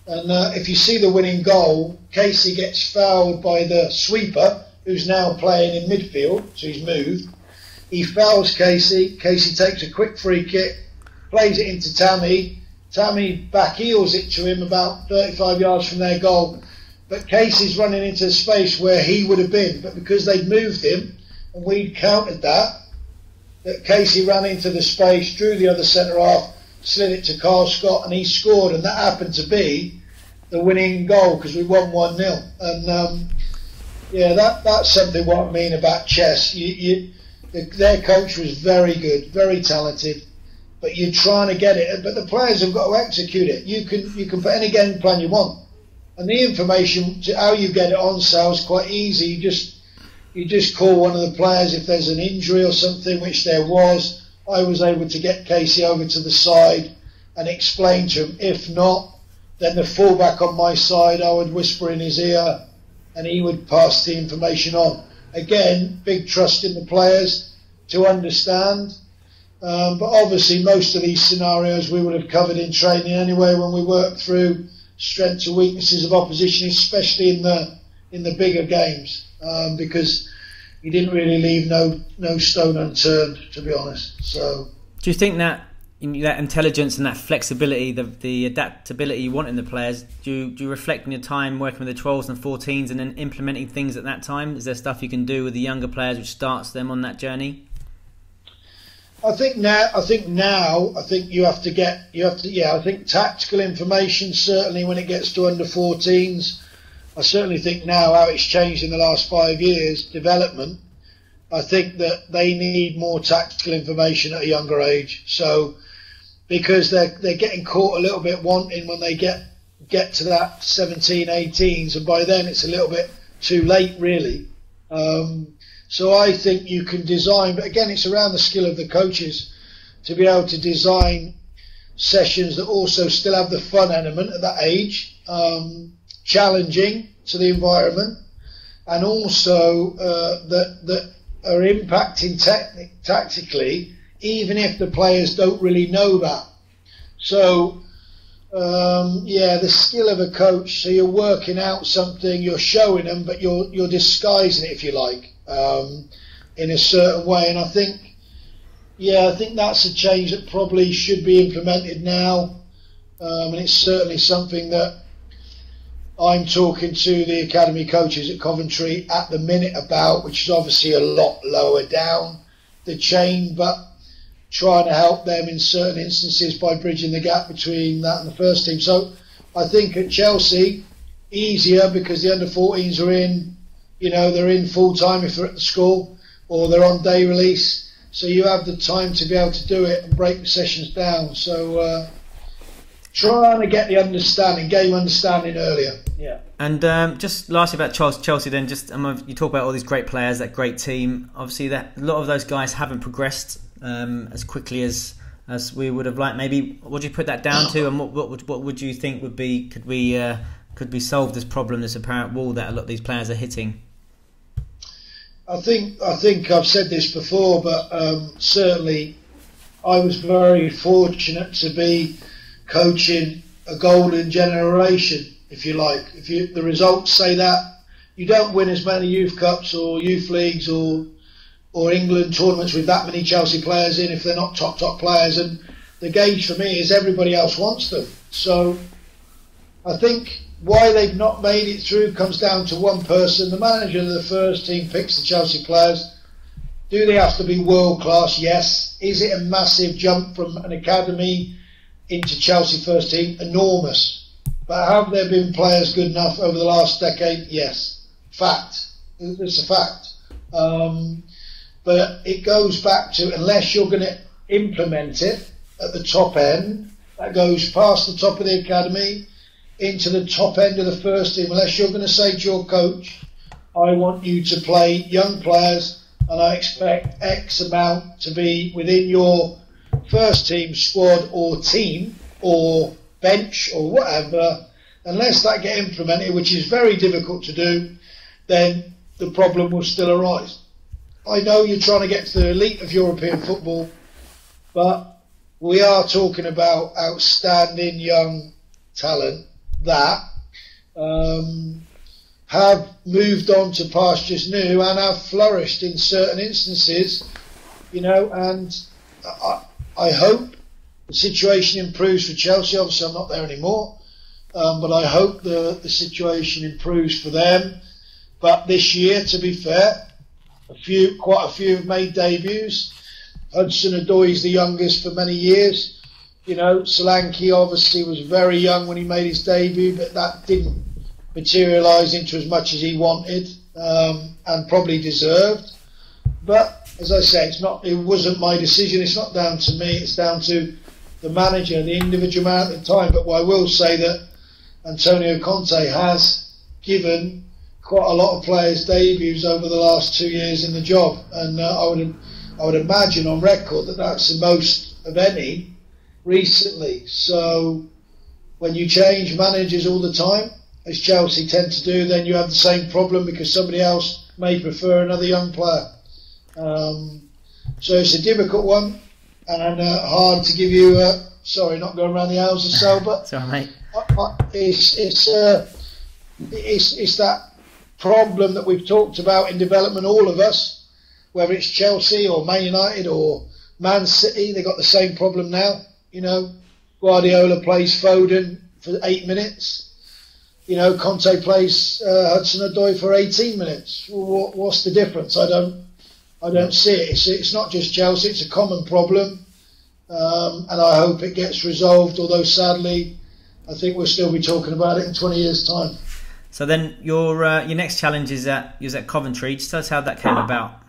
and uh, if you see the winning goal, Kasey gets fouled by the sweeper, who's now playing in midfield, so he's moved. He fouls Kasey. Kasey takes a quick free kick, plays it into Tammy. Tammy back heels it to him about 35 yards from their goal. But Kasey's running into space where he would have been. But because they'd moved him and we'd countered that, that Kasey ran into the space, drew the other centre half, slid it to Kyle Scott, and he scored. And that happened to be the winning goal because we won 1 0. And um, yeah, that, that's something what I mean about chess. You, you, the, their coach was very good, very talented, but you're trying to get it. But the players have got to execute it. You can you can put any game plan you want, and the information to how you get it on sale is quite easy. You just you just call one of the players if there's an injury or something, which there was. I was able to get Kasey over to the side and explain to him. If not, then the fullback on my side, I would whisper in his ear and he would pass the information on. Again, big trust in the players to understand. Um, but obviously, most of these scenarios we would have covered in training anyway when we worked through strengths and weaknesses of opposition, especially in the in the bigger games, um, because you didn't really leave no no stone unturned, to be honest. So, do you think that that intelligence and that flexibility, the the adaptability you want in the players, do you, do you reflect on your time working with the 12s and 14s and then implementing things at that time? Is there stuff you can do with the younger players which starts them on that journey? I think now. I think now. I think you have to get. You have to. Yeah. I think tactical information certainly when it gets to under 14s. I certainly think now how it's changed in the last five years. Development. I think that they need more tactical information at a younger age. So because they're they're getting caught a little bit wanting when they get get to that 17, 18s, and by then it's a little bit too late, really. Um, so I think you can design, but again, it's around the skill of the coaches to be able to design sessions that also still have the fun element at that age, um, challenging to the environment, and also uh, that that are impacting te- tactically even if the players don't really know that. So, um, yeah, the skill of a coach. So you're working out something, you're showing them, but you're you're disguising it, if you like, um, in a certain way. And I think, yeah, I think that's a change that probably should be implemented now. Um, and it's certainly something that I'm talking to the academy coaches at Coventry at the minute about, which is obviously a lot lower down the chain, but trying to help them in certain instances by bridging the gap between that and the first team. So I think at Chelsea, easier because the under 14s are in, you know, they're in full time if they're at the school or they're on day release. So you have the time to be able to do it and break the sessions down. So uh, trying to get the understanding, game understanding earlier. Yeah. And um, just lastly about Chelsea, then just um, you talk about all these great players, that great team. Obviously, that a lot of those guys haven't progressed um, as quickly as as we would have liked. Maybe what would you put that down to, and what what would, what would you think would be could we uh, could we solve this problem, this apparent wall that a lot of these players are hitting? I think I think I've said this before, but um, certainly I was very fortunate to be coaching a golden generation, if you like. If you the results say that you don't win as many youth cups or youth leagues or or England tournaments with that many Chelsea players in if they're not top top players. And the gauge for me is everybody else wants them. So I think why they've not made it through comes down to one person. The manager of the first team picks the Chelsea players. Do they have to be world class? Yes. Is it a massive jump from an academy into Chelsea first team? Enormous. But have there been players good enough over the last decade? Yes. Fact. It's a fact. Um, but it goes back to unless you're going to implement it at the top end, that goes past the top of the academy into the top end of the first team. Unless you're going to say to your coach, I want you to play young players and I expect X amount to be within your first team squad or team or bench or whatever, unless that get implemented, which is very difficult to do, then the problem will still arise. I know you're trying to get to the elite of European football, but we are talking about outstanding young talent that um, have moved on to pastures new and have flourished in certain instances, you know, and I, I hope the situation improves for Chelsea. Obviously, I'm not there anymore, um, but I hope the, the situation improves for them. But this year, to be fair, a few, quite a few have made debuts. Hudson Odoi is the youngest for many years. You know, Solanke obviously was very young when he made his debut, but that didn't materialise into as much as he wanted um, and probably deserved. But as I say, it's not. It wasn't my decision. It's not down to me. It's down to the manager, the individual man at the time. But I will say that Antonio Conte has given quite a lot of players debuts over the last two years in the job, and uh, I would I would imagine on record that that's the most of any recently. So when you change managers all the time, as Chelsea tend to do, then you have the same problem because somebody else may prefer another young player. Um, so it's a difficult one and uh, hard to give you. Uh, sorry, not going around the houses so, but <laughs> mate. it's it's uh, it's it's that problem that we've talked about in development. All of us, whether it's Chelsea or Man United or Man City, they got the same problem now. You know, Guardiola plays Foden for eight minutes you know, Conte plays uh, Hudson Odoi for 18 minutes. What, what's the difference? I don't, I don't see it. It's, it's not just Chelsea; it's a common problem, um, and I hope it gets resolved. Although sadly, I think we'll still be talking about it in 20 years' time. So then, your uh, your next challenge is at is at Coventry. Just tell us how that came about.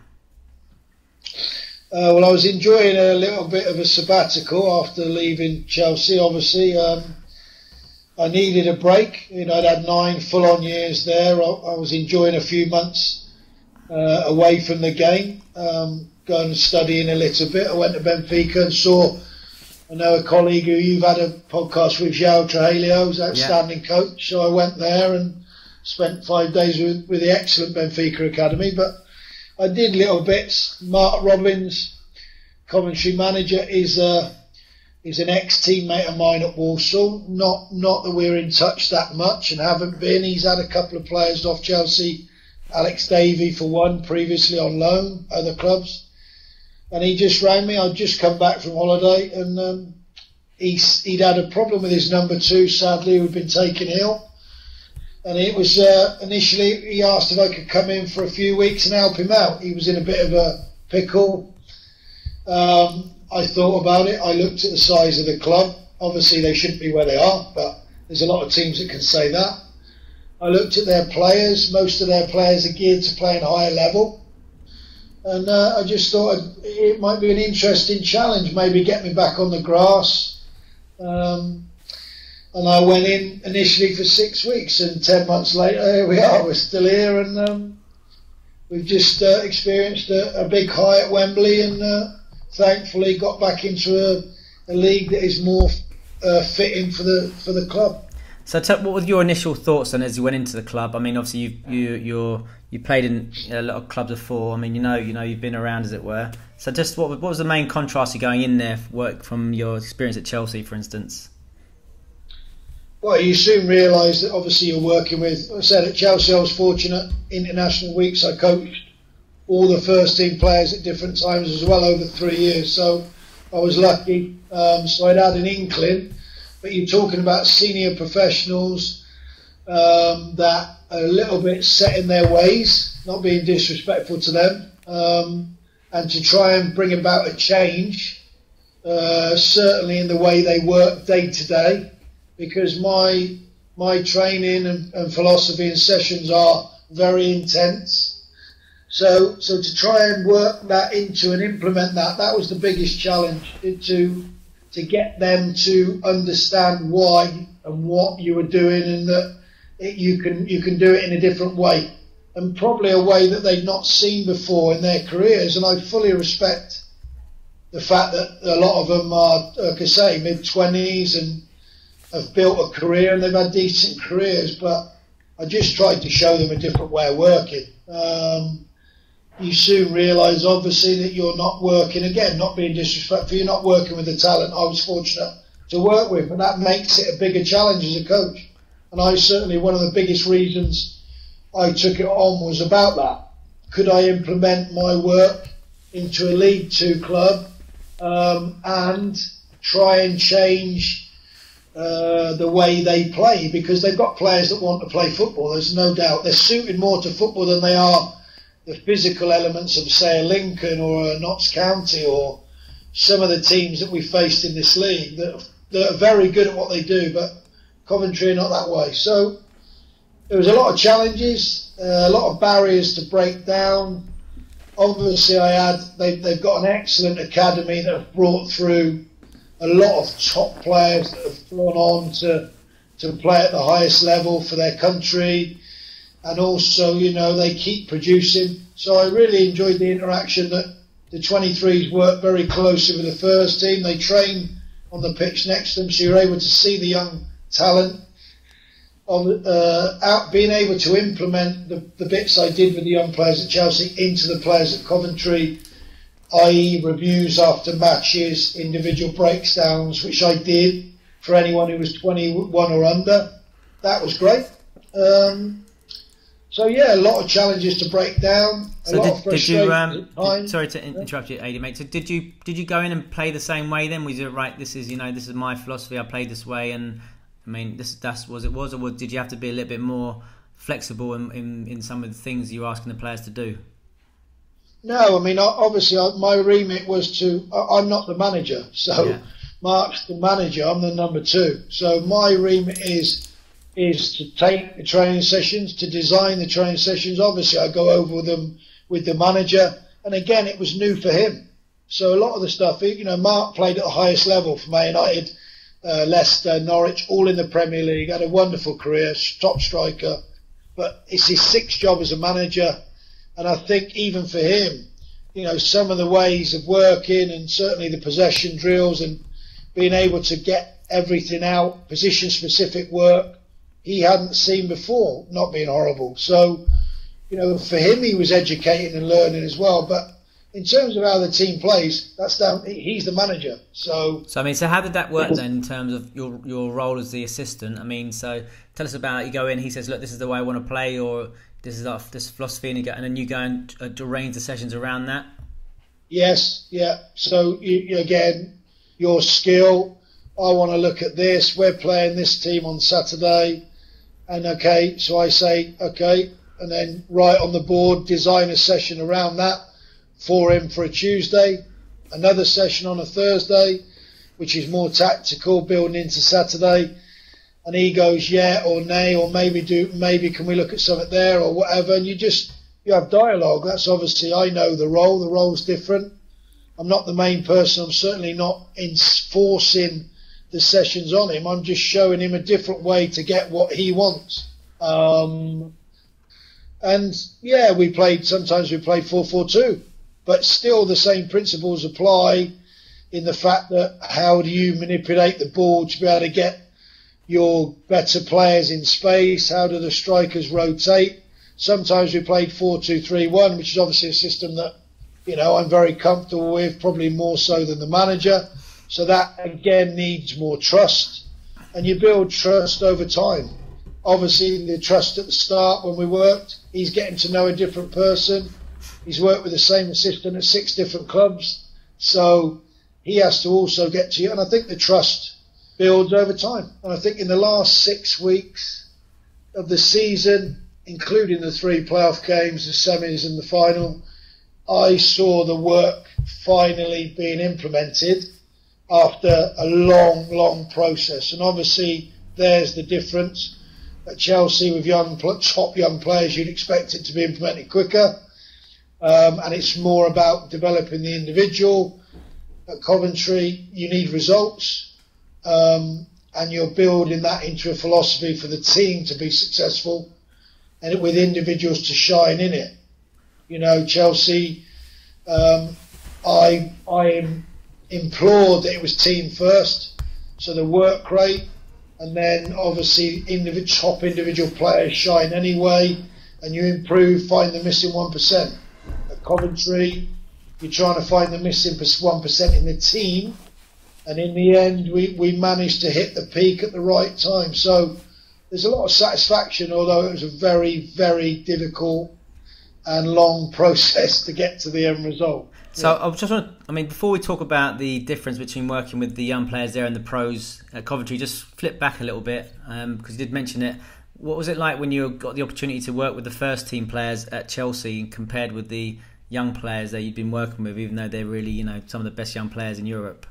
Uh, well, I was enjoying a little bit of a sabbatical after leaving Chelsea. Obviously, um, I needed a break. You know, I'd had nine full-on years there. I, I was enjoying a few months uh, away from the game, um, going and studying a little bit. I went to Benfica and saw. I know a colleague who you've had a podcast with, João Tralhão, who's outstanding yeah. coach. So I went there and spent five days with, with the excellent Benfica academy. But I did little bits. Mark Robins, Coventry manager, is a He's an ex-teammate of mine at Walsall. Not not that we're in touch that much and haven't been. He's had a couple of players off Chelsea, Alex Davey for one, previously on loan, other clubs. And he just rang me. I'd just come back from holiday and um, he's, he'd had a problem with his number two, sadly, who'd been taken ill. And it was uh, initially, he asked if I could come in for a few weeks and help him out. He was in a bit of a pickle. Um, I thought about it. I looked at the size of the club. Obviously, they shouldn't be where they are, but there's a lot of teams that can say that. I looked at their players. Most of their players are geared to playing higher level. And uh, I just thought it might be an interesting challenge, maybe get me back on the grass. Um, and I went in initially for six weeks, and 10 months later, here we are. We're still here, and um, we've just uh, experienced a, a, big high at Wembley, and uh, thankfully got back into a, a league that is more uh, fitting for the for the club. So, what were your initial thoughts then as you went into the club? I mean, obviously you you you you played in a lot of clubs before. I mean, you know you know you've been around as it were. So, just what what was the main contrast you going in there work from your experience at Chelsea, for instance? Well, you soon realise that obviously you're working with. I said at Chelsea, I was fortunate. International weeks, I coached all the first team players at different times as well over three years. So I was lucky. Um, so I'd had an inkling but you're talking about senior professionals um, that are a little bit set in their ways, not being disrespectful to them, um, and to try and bring about a change, uh, certainly in the way they work day to day, because my my training and, and philosophy and sessions are very intense. So, so to try and work that into and implement that, that was the biggest challenge to to get them to understand why and what you were doing, and that it, you can you can do it in a different way, and probably a way that they've not seen before in their careers. And I fully respect the fact that a lot of them are, like I say, mid twenties and have built a career and they've had decent careers, but I just tried to show them a different way of working. Um, you soon realise, obviously, that you're not working, again, not being disrespectful, you're not working with the talent I was fortunate to work with, and that makes it a bigger challenge as a coach. And I certainly, one of the biggest reasons I took it on was about that. Could I implement my work into a League Two club um, and try and change uh, the way they play because they've got players that want to play football. There's no doubt they're suited more to football than they are the physical elements of, say, a Lincoln or a Notts County or some of the teams that we faced in this league that, that are very good at what they do, but Coventry are not that way. So there was a lot of challenges, uh, a lot of barriers to break down. Obviously, I had they, they've got an excellent academy that have brought through a lot of top players that have gone on to to play at the highest level for their country, and also you know they keep producing. So I really enjoyed the interaction that the 23s work very closely with the first team. They train on the pitch next to them, so you're able to see the young talent. On uh, out being able to implement the, the bits I did with the young players at Chelsea into the players at Coventry i.e., reviews after matches, individual breakdowns, which I did for anyone who was 21 or under. That was great. Um, so yeah, a lot of challenges to break down. so did, did, you? Um, did, sorry to interrupt you, Adi, mate. So did you did you go in and play the same way? Then was it right? This is you know this is my philosophy. I played this way, and I mean this that's was it was or was, did you have to be a little bit more flexible in, in, in some of the things you're asking the players to do? No, I mean, obviously, my remit was to. I'm not the manager, so yeah. Mark's the manager. I'm the number two. So my remit is is to take the training sessions, to design the training sessions. Obviously, I go over them with the manager, and again, it was new for him. So a lot of the stuff, you know, Mark played at the highest level for Man United, uh, Leicester, Norwich, all in the Premier League. Had a wonderful career, top striker. But it's his sixth job as a manager and I think even for him, you know, some of the ways of working and certainly the possession drills and being able to get everything out, position specific work, he hadn't seen before, not being horrible. So, you know, for him, he was educating and learning as well. But in terms of how the team plays, that's down. He's the manager. So, so I mean, so how did that work then in terms of your your role as the assistant? I mean, so tell us about you go in. He says, look, this is the way I want to play, or this is our this philosophy, and, you go, and then you go and uh, arrange the sessions around that. Yes, yeah. So you, again, your skill. I want to look at this. We're playing this team on Saturday, and okay, so I say okay, and then write on the board, design a session around that for him for a Tuesday, another session on a Thursday, which is more tactical, building into Saturday. And he goes yeah or nay or maybe do maybe can we look at something there or whatever. And you just you have dialogue. That's obviously i know the role. The role's different. I'm not the main person. I'm certainly not enforcing the sessions on him i'm just showing him a different way to get what he wants um, and yeah we played sometimes we played 4-4-2 but still the same principles apply in the fact that how do you manipulate the ball to be able to get your better players in space? How do the strikers rotate? Sometimes we played 4 2 3 1, which is obviously a system that, you know, I'm very comfortable with, probably more so than the manager. So that again needs more trust. And you build trust over time. Obviously, the trust at the start when we worked, he's getting to know a different person. He's worked with the same assistant at six different clubs. So he has to also get to you. And I think the trust builds over time. And I think in the last six weeks of the season, including the three playoff games, the semis, and the final, I saw the work finally being implemented after a long, long process. And obviously, there's the difference. At Chelsea, with young, top young players, you'd expect it to be implemented quicker. Um, and it's more about developing the individual. At Coventry, you need results, um, and you're building that into a philosophy for the team to be successful, and with individuals to shine in it. You know, Chelsea, um, I I implored that it was team first, so the work rate, and then obviously individual, top individual players shine anyway, and you improve, find the missing one percent. At Coventry, you're trying to find the missing one percent in the team, and in the end, we, we managed to hit the peak at the right time. So there's a lot of satisfaction, although it was a very very difficult and long <laughs> process to get to the end result. So I just want, I mean, before we talk about the difference between working with the young players there and the pros at Coventry, just flip back a little bit because um, you did mention it. What was it like when you got the opportunity to work with the first team players at Chelsea compared with the young players that you've been working with, even though they're really, you know, some of the best young players in Europe?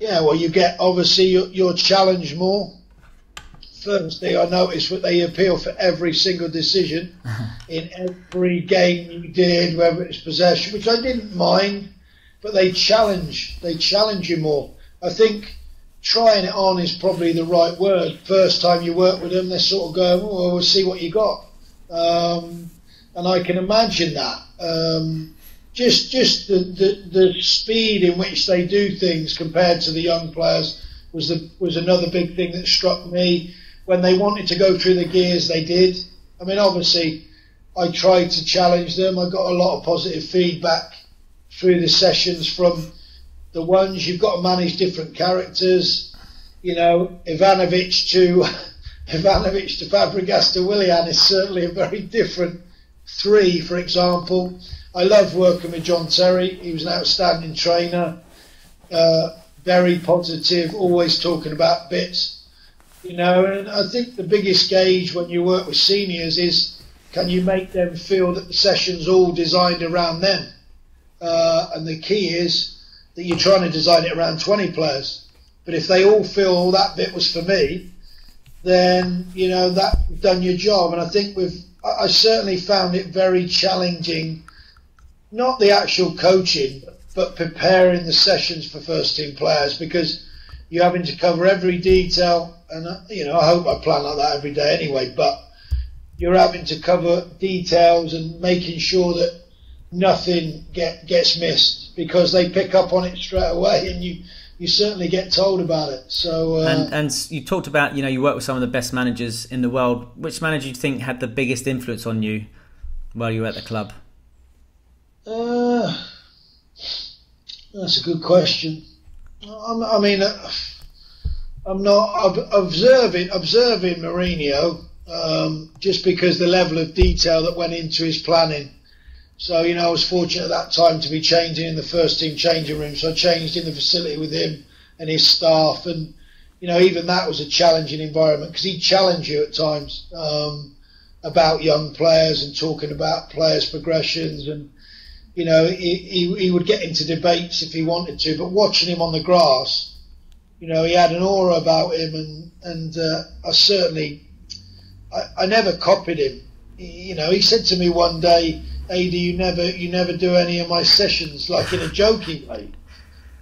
Yeah, well, you get obviously you're, you're challenged more Thursday, I noticed that they appeal for every single decision <laughs> in every game you did, whether it's possession, which I didn't mind, but they challenge, they challenge you more. I think trying it on is probably the right word. First time you work with them, they're sort of going, "Oh, we'll see what you got," um, and I can imagine that. Um, just, just the, the the speed in which they do things compared to the young players was the was another big thing that struck me when they wanted to go through the gears, they did. I mean, obviously, I tried to challenge them. I got a lot of positive feedback through the sessions from the ones you've got to manage different characters. You know, Ivanovic to <laughs> Ivanovic to Fabregas to Willian is certainly a very different three, for example. I love working with John Terry. He was an outstanding trainer, uh, very positive, always talking about bits. You know, and I think the biggest gauge when you work with seniors is can you make them feel that the session's all designed around them? Uh, and the key is that you're trying to design it around 20 players. But if they all feel that bit was for me, then you know that you've done your job. And I think we've I certainly found it very challenging, not the actual coaching, but preparing the sessions for first team players because you're having to cover every detail and uh, you know I hope I plan like that every day anyway. But you're having to cover details and making sure that nothing get gets missed because they pick up on it straight away, and you you certainly get told about it. So uh, and and you talked about you know you work with some of the best managers in the world. Which manager do you think had the biggest influence on you while you were at the club? Uh, that's a good question. I, mean. Uh, I'm not observing observing Mourinho um, just because the level of detail that went into his planning. So you know, I was fortunate at that time to be changing in the first team changing room. So I changed in the facility with him and his staff, and you know, even that was a challenging environment because he challenged you at times um, about young players and talking about players' progressions and. You know, he, he, he would get into debates if he wanted to, but watching him on the grass, you know, he had an aura about him, and and uh, I certainly, I, I never copied him. You know, he said to me one day, "Adi, you never you never do any of my sessions like in a joking way,"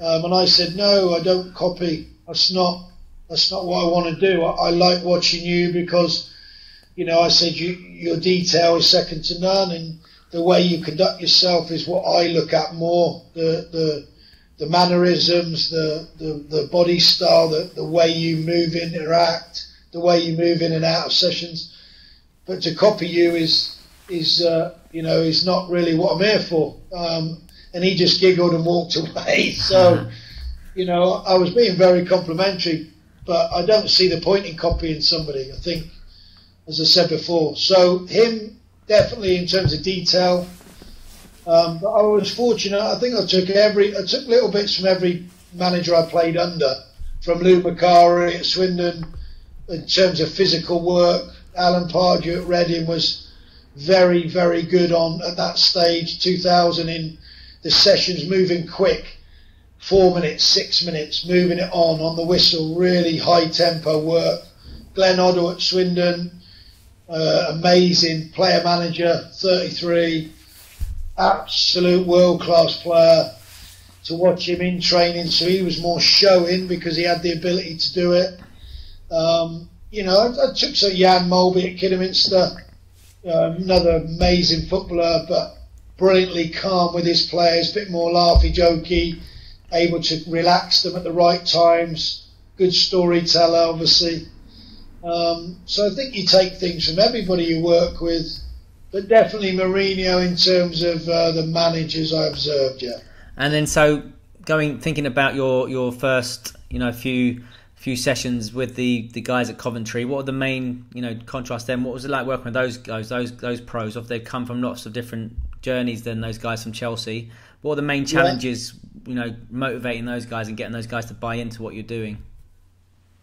um, and I said, "No, I don't copy. That's not that's not what I want to do. I, I like watching you because." You know, I said you, your detail is second to none, and the way you conduct yourself is what I look at more. The the the mannerisms, the, the, the body style, the, the way you move, interact, the way you move in and out of sessions. But to copy you is is uh, you know is not really what I'm here for. Um, and he just giggled and walked <laughs> away. So you know I was being very complimentary, but I don't see the point in copying somebody. I think, as I said before, so him definitely in terms of detail um, but I was fortunate. I think I took every, I took little bits from every manager I played under, from Lou Macari at Swindon in terms of physical work. Alan Pardew at Reading was very, very good on at that stage, 2000 in the sessions moving quick, four minutes, six minutes, moving it on on the whistle, really high tempo work. Glenn Hoddle at Swindon, uh, amazing player manager, 33, absolute world class player. To watch him in training, so he was more showing because he had the ability to do it. Um, you know, I, I took so Jan Molby at Kidderminster, uh, another amazing footballer, but brilliantly calm with his players, a bit more laughy jokey, able to relax them at the right times. Good storyteller, obviously. Um, so I think you take things from everybody you work with, but definitely Mourinho in terms of uh, the managers I observed. Yeah. And then so going thinking about your your first you know few few sessions with the the guys at Coventry. What are the main you know contrast then? What was it like working with those guys, those those pros? If they've come from lots of different journeys than those guys from Chelsea. What are the main challenges? Yeah. You know, motivating those guys and getting those guys to buy into what you're doing.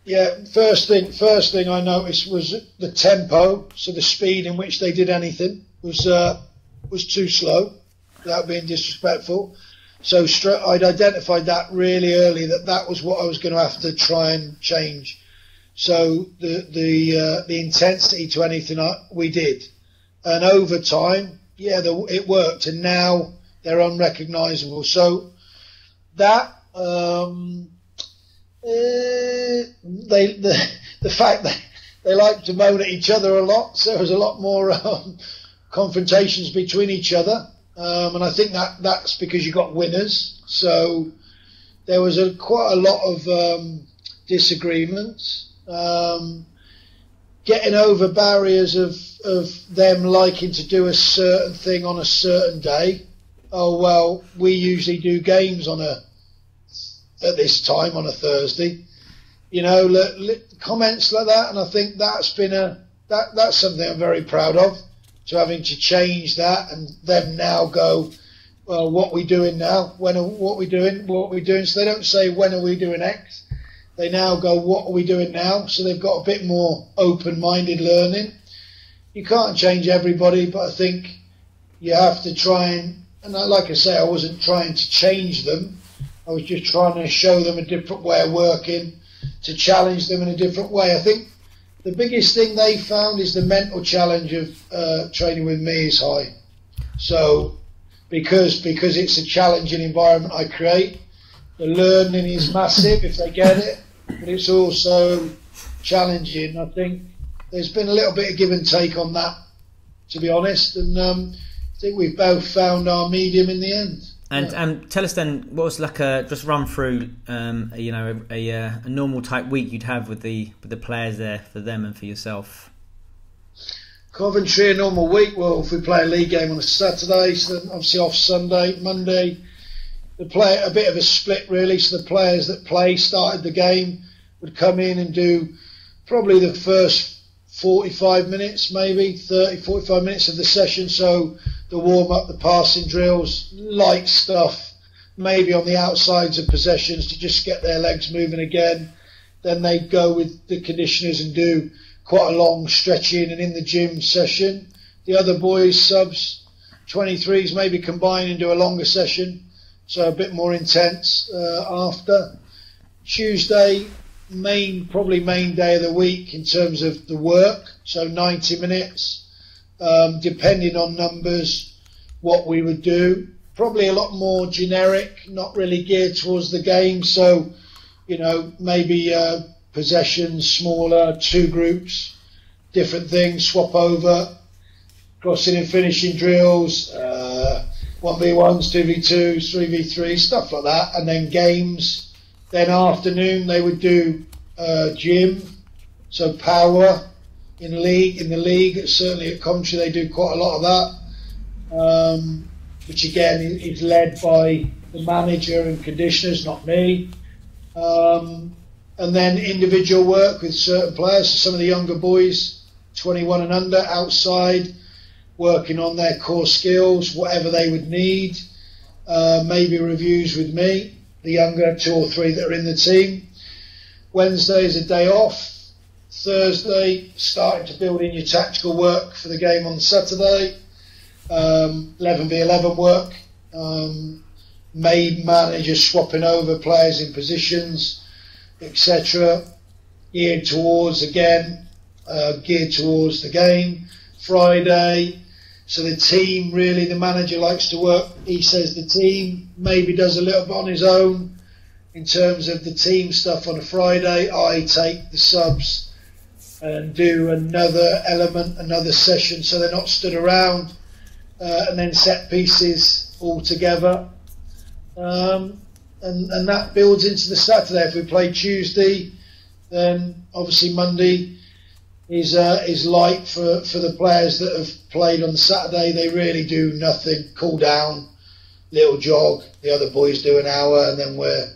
Yeah, first thing first thing I noticed was the tempo, so the speed in which they did anything was uh, was too slow, without being disrespectful. So I'd identified that really early that that was what I was going to have to try and change. So the the uh, the intensity to anything I, we did, and over time, yeah, the, it worked, and now they're unrecognisable. So that um, uh, they the the fact that they like to moan at each other a lot. So there was a lot more um, confrontations between each other, um, and I think that that's because you got winners. So there was a quite a lot of um, disagreements. Um, getting over barriers of of them liking to do a certain thing on a certain day. Oh well, we usually do games on a at this time on a Thursday. You know, comments like that, and I think that's been a that that's something I'm very proud of. To having to change that and them now go, well, what we doing now? When are, what we doing? What we doing? So they don't say when are we doing X. They now go, what are we doing now? So they've got a bit more open-minded learning. You can't change everybody, but I think you have to try and, and like I say, I wasn't trying to change them I was just trying to show them a different way of working, to challenge them in a different way. I think the biggest thing they found is the mental challenge of uh, training with me is high. So because because it's a challenging environment I create, the learning is massive if they get it, but it's also challenging. I think there's been a little bit of give and take on that, to be honest, and um, I think we've both found our medium in the end. And yeah. um, tell us then, what was like a just run through, um, you know, a, a, a, normal type week you'd have with the with the players there for them and for yourself. Coventry a normal week. Well, if we play a league game on a Saturday, so then obviously off Sunday, Monday, the play a bit of a split really. So the players that play started the game would come in and do probably the first 45 minutes, maybe 30, 45 minutes of the session. So the warm up, the passing drills, light stuff, maybe on the outsides of possessions to just get their legs moving again. Then they go with the conditioners and do quite a long stretching and in the gym session. The other boys, subs, 23s, maybe combine and do a longer session, so a bit more intense uh, after. Tuesday, main probably main day of the week in terms of the work, so 90 minutes um, depending on numbers, what we would do. Probably a lot more generic, not really geared towards the game. So, you know, maybe uh, possessions smaller, two groups, different things, swap over, crossing and finishing drills, uh, 1v1s, 2v2s, 3v3, stuff like that. And then games. Then afternoon, they would do uh, gym, so power, in league in the league. Certainly at Coventry, they do quite a lot of that, um, which again is led by the manager and conditioners, not me. Um, and then individual work with certain players. So some of the younger boys, 21 and under, outside, working on their core skills, whatever they would need. Uh, maybe reviews with me, the younger two or three that are in the team. Wednesday is a day off. Thursday, starting to build in your tactical work for the game on Saturday. Um, 11 v 11 work. Um, made managers swapping over players in positions, etc. Geared towards again, uh, geared towards the game. Friday, so the team really, the manager likes to work. He says the team maybe does a little bit on his own in terms of the team stuff on a Friday. I take the subs and do another element, another session, so they're not stood around, uh, and then set pieces all together. Um, and, and that builds into the Saturday. If we play Tuesday, then obviously Monday is uh, is light for, for the players that have played on Saturday. They really do nothing, cool down, little jog. The other boys do an hour, and then we're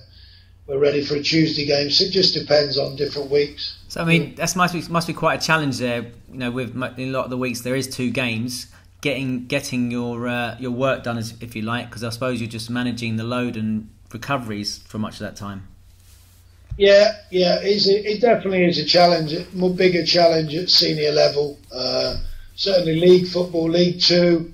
we're ready for a Tuesday game. So it just depends on different weeks. So I mean, that must be must be quite a challenge there. You know, with in a lot of the weeks there is two games. Getting getting your uh, your work done, as, if you like, because I suppose you're just managing the load and recoveries for much of that time. Yeah, yeah, it's a, it definitely is a challenge, a more bigger challenge at senior level. Uh, certainly, league football, League Two.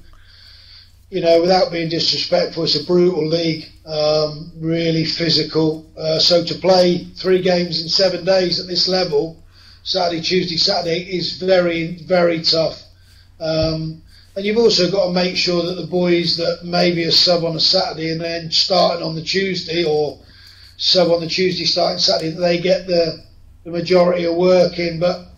You know, without being disrespectful, it's a brutal league, um, really physical. Uh, so to play three games in seven days at this level, Saturday, Tuesday, Saturday, is very, very tough. Um, and you've also got to make sure that the boys that maybe are sub on a Saturday and then starting on the Tuesday or sub on the Tuesday, starting Saturday, they get the, the majority of work in. But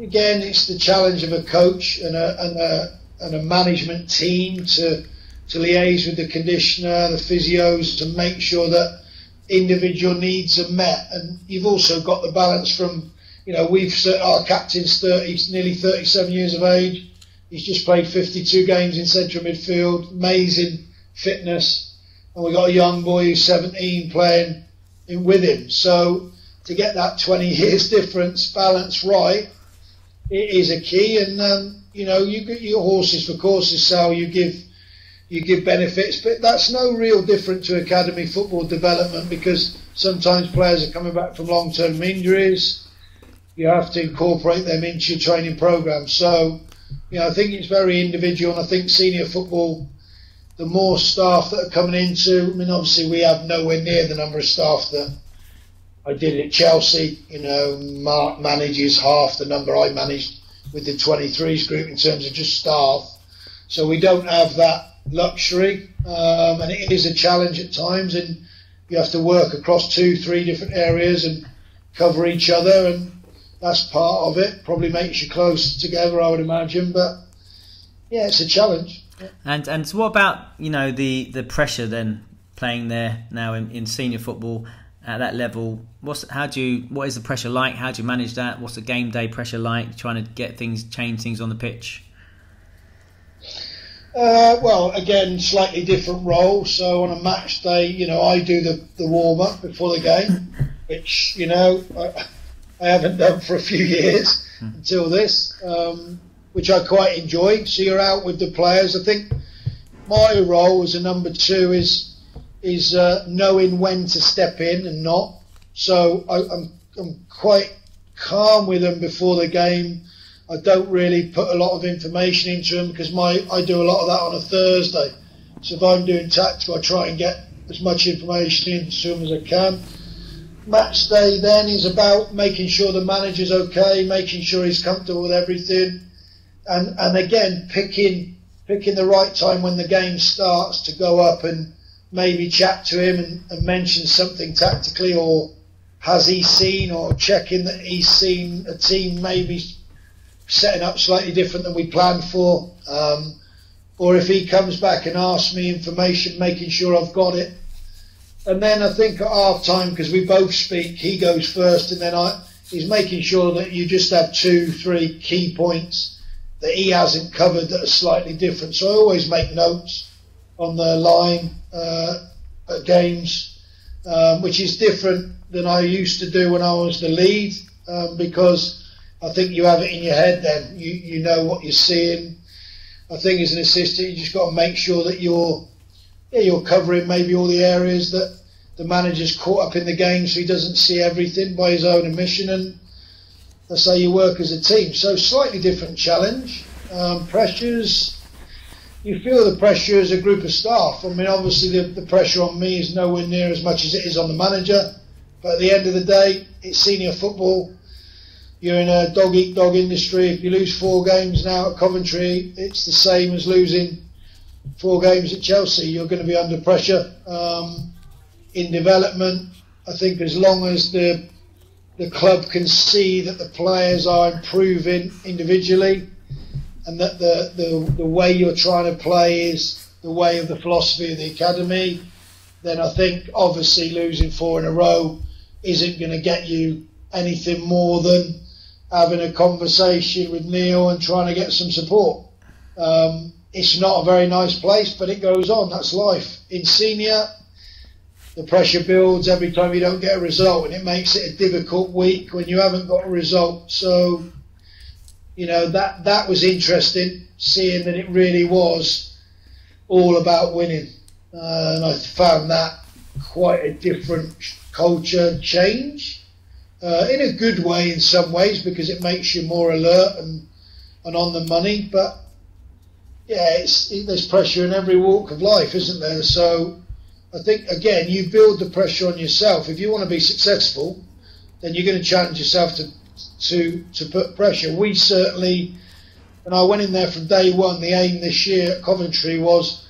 again, it's the challenge of a coach and a, and a, and a management team to to liaise with the conditioner, the physios, to make sure that individual needs are met. And you've also got the balance from, you know, we've our captain's 30, nearly 37 years of age. He's just played 52 games in central midfield, amazing fitness. And we've got a young boy who's 17 playing in with him. So to get that 20 years <laughs> difference balance right, it is a key. And um, you know, you get your horses for courses, so you give you give benefits, but that's no real different to academy football development because sometimes players are coming back from long-term injuries. You have to incorporate them into your training program. So, you know, I think it's very individual, and I think senior football, the more staff that are coming into, I mean, obviously we have nowhere near the number of staff that I did at Chelsea. You know, Mark manages half the number I managed with the 23s group in terms of just staff. So we don't have that luxury, um, and it is a challenge at times, and you have to work across two, three different areas and cover each other, and that's part of it. Probably makes you close together, I would imagine, but yeah, it's a challenge. And and so what about you know the the pressure then playing there now in, in senior football at that level? What's how do you what is the pressure like? How do you manage that? What's the game day pressure like? Trying to get things change things on the pitch. Uh, well, again, slightly different role. So on a match day, you know, I do the, the warm up before the game, <laughs> which you know I, I haven't done for a few years until this, um, which I quite enjoy. So you're out with the players. I think my role as a number two is is uh, knowing when to step in and not. So I, I'm I'm quite calm with them before the game I don't really put a lot of information into them because my I do a lot of that on a Thursday. So if I'm doing tactical, I try and get as much information into them as I can. Match day then is about making sure the manager's okay, making sure he's comfortable with everything, and and again picking picking the right time when the game starts to go up and maybe chat to him and, and mention something tactically or has he seen or checking that he's seen a team maybe setting up slightly different than we planned for. Um, or if he comes back and asks me information, making sure I've got it. And then I think at half time, because we both speak, he goes first, and then I, he's making sure that you just have two, three key points that he hasn't covered that are slightly different. So I always make notes on the line uh, at games, um, which is different than I used to do when I was the lead, um, because I think you have it in your head then. You, you know what you're seeing. I think as an assistant, you just got to make sure that you're yeah, you're covering maybe all the areas that the manager's caught up in the game, so he doesn't see everything by his own admission, and that's how you work as a team. So slightly different challenge. Um, pressures. You feel the pressure as a group of staff. I mean, obviously the, the pressure on me is nowhere near as much as it is on the manager. But at the end of the day, it's senior football. You're in a dog eat dog industry. If you lose four games now at Coventry, it's the same as losing four games at Chelsea. You're going to be under pressure um, in development. I think as long as the the club can see that the players are improving individually, and that the, the, the way you're trying to play is the way of the philosophy of the academy, then I think obviously losing four in a row isn't going to get you anything more than having a conversation with Neil and trying to get some support. Um, it's not a very nice place, but it goes on. That's life. In senior, the pressure builds every time you don't get a result, and it makes it a difficult week when you haven't got a result. So, you know that that was interesting, seeing that it really was all about winning, uh, and I found that quite a different culture change uh, in a good way in some ways because it makes you more alert and and on the money. But yeah, it's, it, there's pressure in every walk of life, isn't there? So I think again, you build the pressure on yourself. If you want to be successful, then you're going to challenge yourself to to to put pressure. We certainly, and I went in there from day one, the aim this year at Coventry was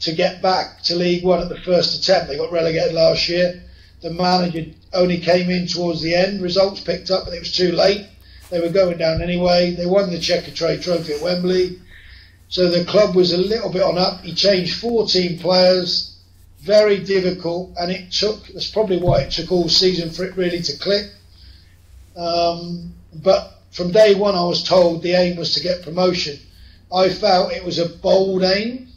to get back to League One at the first attempt. They got relegated last year. The manager only came in towards the end. Results picked up, but it was too late. They were going down anyway. They won the Checkatrade Trophy at Wembley. So the club was a little bit on up. He changed 14 players, very difficult, and it took. That's probably why it took all season for it really to click. Um, but from day one, I was told the aim was to get promotion. I felt it was a bold aim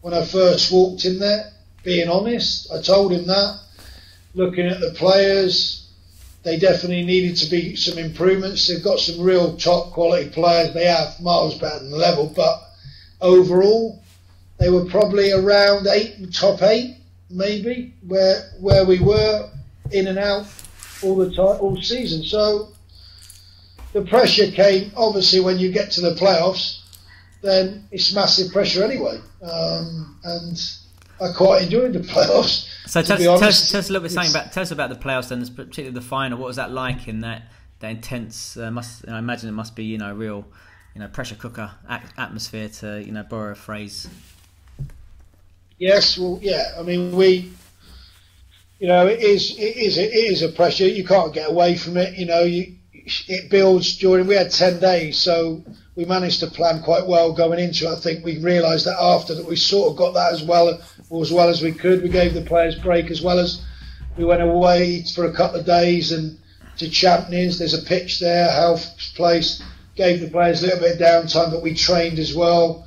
when I first walked in there. Being honest, I told him that. Looking at the players, they definitely needed to be some improvements. They've got some real top quality players. They have miles better than level, but overall, they were probably around eight, top eight, maybe, where where we were in and out all the time, all season. So the pressure came obviously when you get to the playoffs. Then it's massive pressure anyway, um, and I quite enjoyed the <laughs> playoffs. So tell, tell, us, tell, us, a little bit something about tell us about the playoffs then, particularly the final. What was that like in that that intense? Uh, must I imagine it must be you know real, you know pressure cooker atmosphere to you know borrow a phrase. Yes, well, yeah. I mean, we, you know, it is it is it is a pressure. You can't get away from it. You know, you it builds during. We had ten days, so we managed to plan quite well going into it. I think we realised that after that we sort of got that as well as well as we could. We gave the players break as well as we went away for a couple of days and to Champneys. There's a pitch there, health place. Gave the players a little bit of downtime, but we trained as well.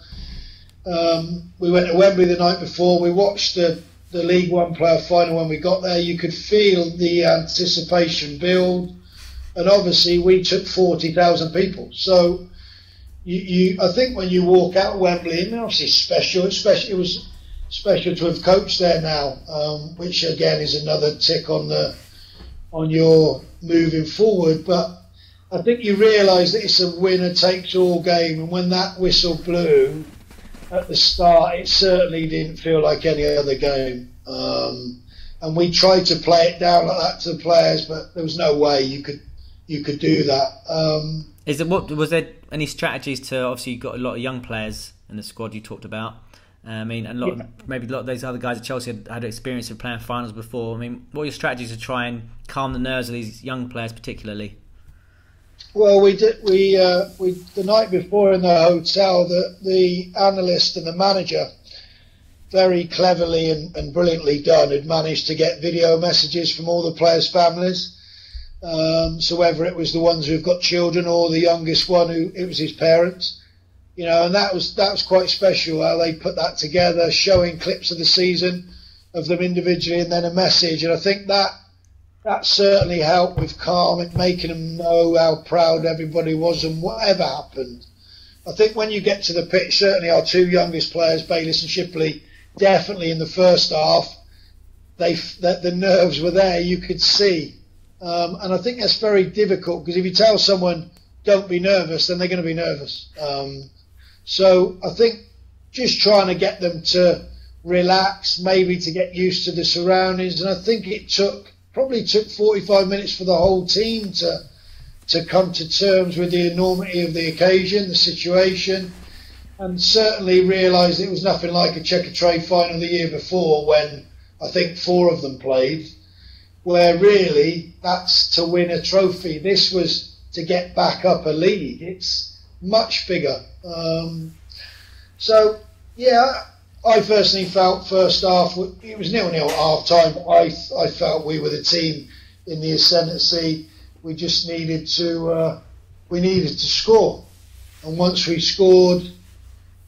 Um, we went to Wembley the night before. We watched the the League One player final when we got there. You could feel the anticipation build, and obviously we took forty thousand people. So you, you, I think when you walk out of Wembley, mean, obviously special, especially it was special to have coached there now, um, which again is another tick on the on your moving forward. But I think you realise that it's a winner takes all game, and when that whistle blew at the start, it certainly didn't feel like any other game. Um, and we tried to play it down like that to the players, but there was no way you could you could do that. Um, is it what was there any strategies to obviously you've got a lot of young players in the squad you talked about. Uh, I mean, a lot yeah. of, maybe a lot of those other guys at Chelsea had, had experience of playing finals before. I mean, what are your strategies to try and calm the nerves of these young players, particularly? Well, we did. We uh, we the night before in the hotel, the the analyst and the manager, very cleverly and, and brilliantly done, had managed to get video messages from all the players' families um, so whether it was the ones who've got children or the youngest one who it was his parents, you know, and that was that was quite special how they put that together, showing clips of the season of them individually and then a message. And I think that that certainly helped with calm and making them know how proud everybody was and whatever happened. I think when you get to the pitch, certainly our two youngest players, Bayliss and Shipley, definitely in the first half, they that the nerves were there. You could see, um, and I think that's very difficult because if you tell someone don't be nervous, then they're going to be nervous. Um, so I think just trying to get them to relax, maybe to get used to the surroundings, and I think it took probably took 45 minutes for the whole team to to come to terms with the enormity of the occasion, the situation, and certainly realised it was nothing like a Checkatrade final the year before when I think four of them played, where really that's to win a trophy. This was to get back up a league. It's much bigger. Um, so, yeah, I personally felt first half, it was nil nil at half time. I, I felt we were the team in the ascendancy. We just needed to, uh, we needed to score. And once we scored,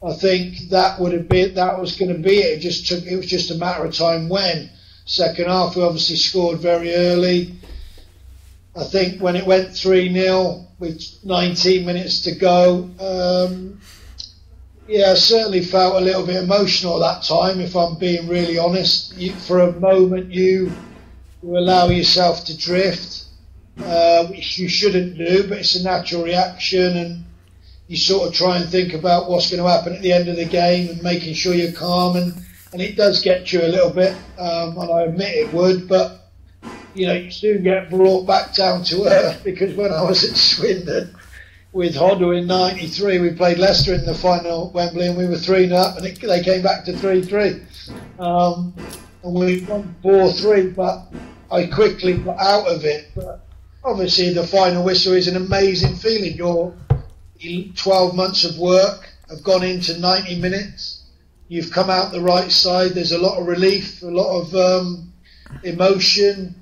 I think that would have been that was going to be it. It just took it was just a matter of time when. Second half, we obviously scored very early. I think when it went 3 0 with 19 minutes to go, um, yeah, I certainly felt a little bit emotional at that time, if I'm being really honest. You, for a moment, you, you allow yourself to drift, uh, which you shouldn't do, but it's a natural reaction. And you sort of try and think about what's going to happen at the end of the game and making sure you're calm. And, and it does get you a little bit, um, and I admit it would, but you know, you soon get brought back down to earth <laughs> because when I was at Swindon with Hoddle in '93, we played Leicester in the final at Wembley and we were 3 up and it, they came back to 3 3. Um, and we won 4 3, but I quickly got out of it. But obviously, the final whistle is an amazing feeling. You're 12 months of work have gone into 90 minutes. You've come out the right side. There's a lot of relief, a lot of um, emotion,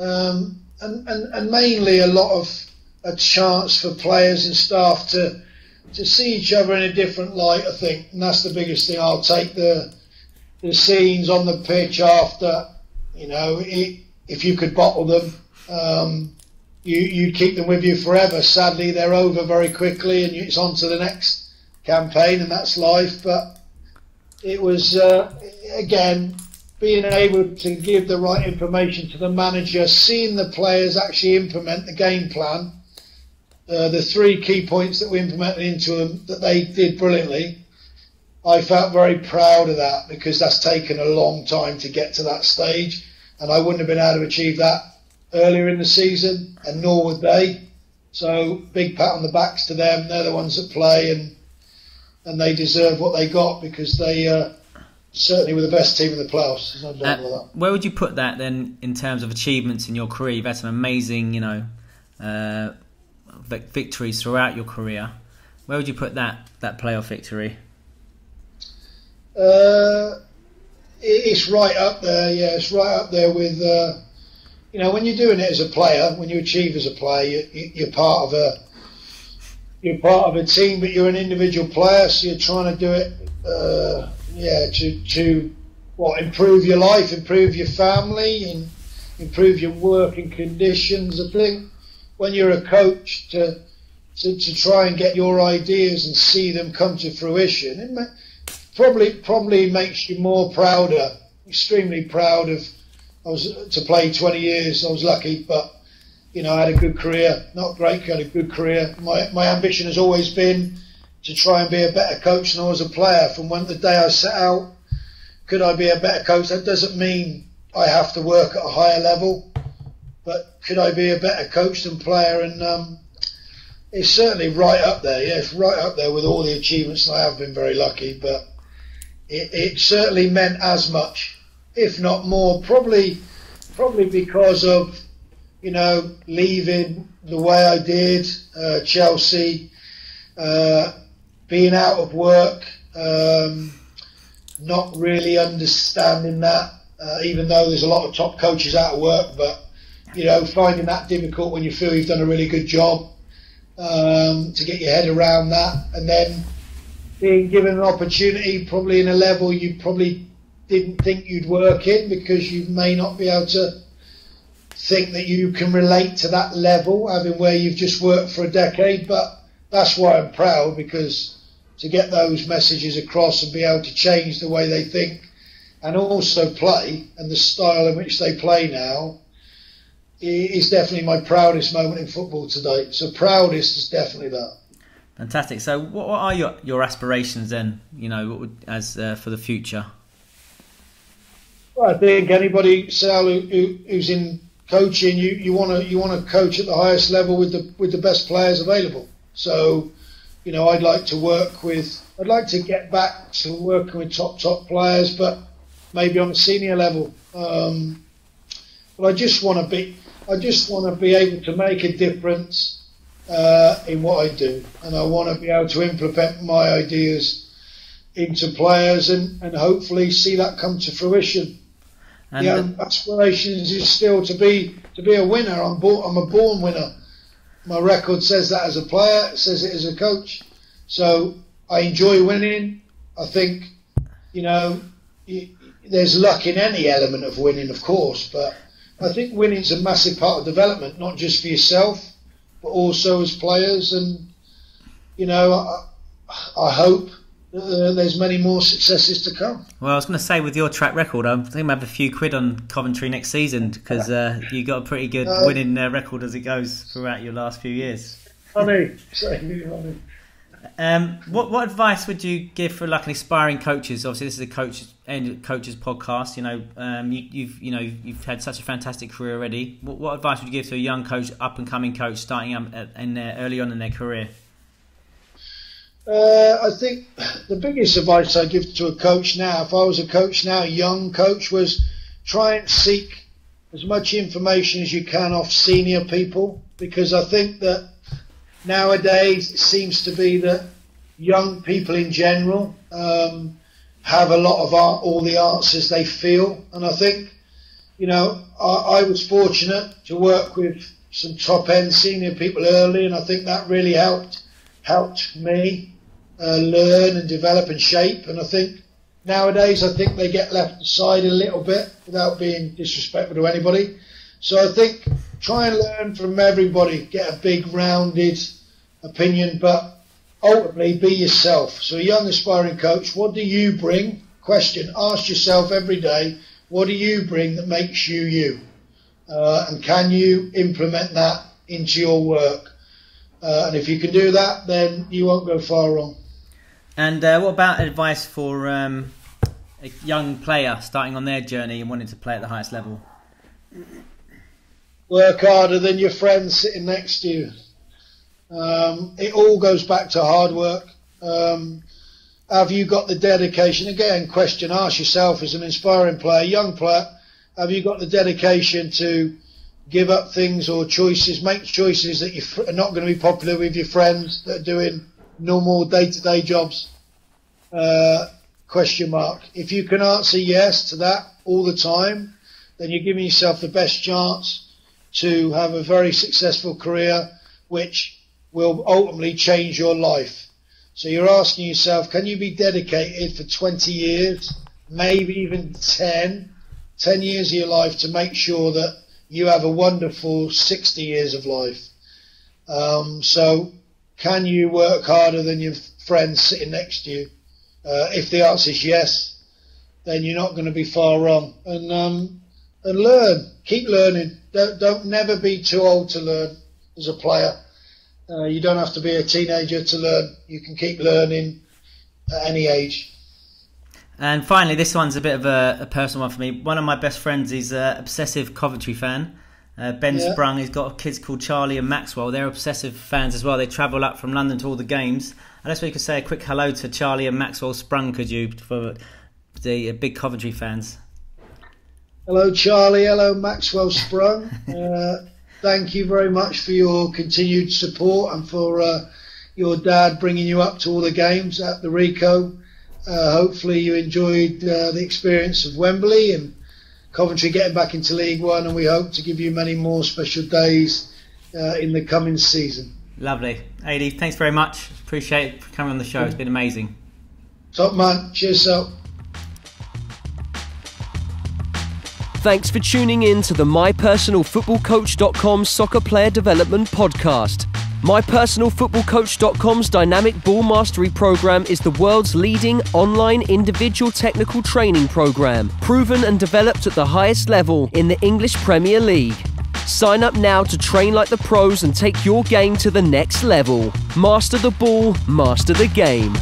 um, and, and, and mainly a lot of a chance for players and staff to to see each other in a different light. I think, and that's the biggest thing. I'll take the the scenes on the pitch after. You know, it, if you could bottle them. Um, you you keep them with you forever. Sadly, they're over very quickly, and it's on to the next campaign, and that's life. But it was uh, again being able to give the right information to the manager, seeing the players actually implement the game plan. Uh, the three key points that we implemented into them that they did brilliantly. I felt very proud of that because that's taken a long time to get to that stage, and I wouldn't have been able to achieve that earlier in the season, and nor would they. So big pat on the backs to them. They're the ones that play, and and they deserve what they got because they uh, certainly were the best team in the playoffs. No uh, where would you put that then in terms of achievements in your career? You've had some amazing, you know, uh, victories throughout your career. Where would you put that that playoff victory? Uh, it's right up there. Yeah, it's right up there with uh, you know, when you're doing it as a player, when you achieve as a player, you, are part of a you're part of a team, but you're an individual player, so you're trying to do it, uh, yeah, to to what improve your life, improve your family, and improve your working conditions. I think when you're a coach, to to, to try and get your ideas and see them come to fruition, it probably probably makes you more prouder, uh, extremely proud of I was to play 20 years. I was lucky, but you know, I had a good career. Not great, had a good career. My my ambition has always been to try and be a better coach than I was a player. From when the day I set out, could I be a better coach? That doesn't mean I have to work at a higher level, but could I be a better coach than player? And um, it's certainly right up there. Yeah, it's right up there with all the achievements. I have been very lucky, but it, it certainly meant as much if not more, probably probably because of you know leaving the way I did, uh, Chelsea, uh, being out of work, um, not really understanding that. Uh, even though there's a lot of top coaches out of work, but you know finding that difficult when you feel you've done a really good job um, to get your head around that, and then being given an opportunity, probably in a level you probably didn't think you'd work in because you may not be able to think that you can relate to that level, having where you've just worked for a decade. But that's why I'm proud because to get those messages across and be able to change the way they think and also play, and the style in which they play now is definitely my proudest moment in football today. So proudest is definitely that. Fantastic. So, what, what are your, your aspirations then? You know, would, as uh, for the future? Well, I think anybody, Saul, who, who's in coaching, you, you want to you want to coach at the highest level with the with the best players available. So, you know, I'd like to work with. I'd like to get back to working with top top players, but maybe on a senior level. Um, but I just want to be. I just want to be able to make a difference uh, in what I do, and I want to be able to implement my ideas into players and, and hopefully see that come to fruition. And yeah, aspirations is still to be to be a winner. I'm born, I'm a born winner. My record says that as a player, it says it as a coach. So I enjoy winning. I think, you know, there's luck in any element of winning, of course, but I think winning's a massive part of development, not just for yourself, but also as players. And you know, I, I hope uh, there's many more successes to come. Well, I was going to say, with your track record, I think I have a few quid on Coventry next season because uh, <laughs> you got a pretty good uh, winning uh, record as it goes throughout your last few years. Funny, <laughs> Um, what what advice would you give for like an aspiring coaches? Obviously, this is a coach coaches podcast. You know, um, you, have you know you've had such a fantastic career already. What, what, advice would you give to a young coach, up and coming coach, starting in their, early on in their career? Uh, I think the biggest advice I give to a coach now, if I was a coach now, young coach, was try and seek as much information as you can off senior people because I think that nowadays it seems to be that young people in general um, have a lot of art, all the answers they feel. And I think, you know, I, I was fortunate to work with some top end senior people early, and I think that really helped helped me uh, learn and develop and shape. And I think nowadays, I think they get left aside a little bit without being disrespectful to anybody. So I think try and learn from everybody, get a big rounded opinion, but ultimately be yourself. So, a young aspiring coach, what do you bring? Question ask yourself every day, what do you bring that makes you you? Uh, and can you implement that into your work? Uh, and if you can do that, then you won't go far wrong. And uh, what about advice for um, a young player starting on their journey and wanting to play at the highest level? Work harder than your friends sitting next to you. Um, it all goes back to hard work. Um, have you got the dedication? Again, question ask yourself as an inspiring player, young player, have you got the dedication to give up things or choices, make choices that you are not going to be popular with your friends that are doing normal day-to-day jobs? Uh, question mark. If you can answer yes to that all the time, then you're giving yourself the best chance to have a very successful career, which will ultimately change your life. So you're asking yourself, can you be dedicated for 20 years, maybe even 10, 10 years of your life to make sure that you have a wonderful 60 years of life? Um, so can you work harder than your friends sitting next to you? Uh, if the answer is yes, then you're not going to be far wrong. And um, and learn, keep learning. Don't don't never be too old to learn as a player. Uh, you don't have to be a teenager to learn. You can keep learning at any age. And finally, this one's a bit of a, a personal one for me. One of my best friends is an obsessive Coventry fan. Uh, ben yeah. Sprung, he's got kids called Charlie and Maxwell. They're obsessive fans as well. They travel up from London to all the games. Unless we could say a quick hello to Charlie and Maxwell Sprung, could you, for the big Coventry fans? Hello, Charlie. Hello, Maxwell Sprung. <laughs> Uh, thank you very much for your continued support and for uh, your dad bringing you up to all the games at the Ricoh. Uh, hopefully, you enjoyed uh, the experience of Wembley and Coventry getting back into League One, and we hope to give you many more special days uh, in the coming season. Lovely. Adi, thanks very much. Appreciate coming on the show. It's been amazing. Top man. Cheers, so. Thanks for tuning in to the MyPersonalFootballCoach.com Soccer Player Development Podcast. MyPersonalFootballCoach.com's Dynamic Ball Mastery program is the world's leading online individual technical training program, proven and developed at the highest level in the English Premier League. Sign up now to train like the pros and take your game to the next level. Master the ball, master the game.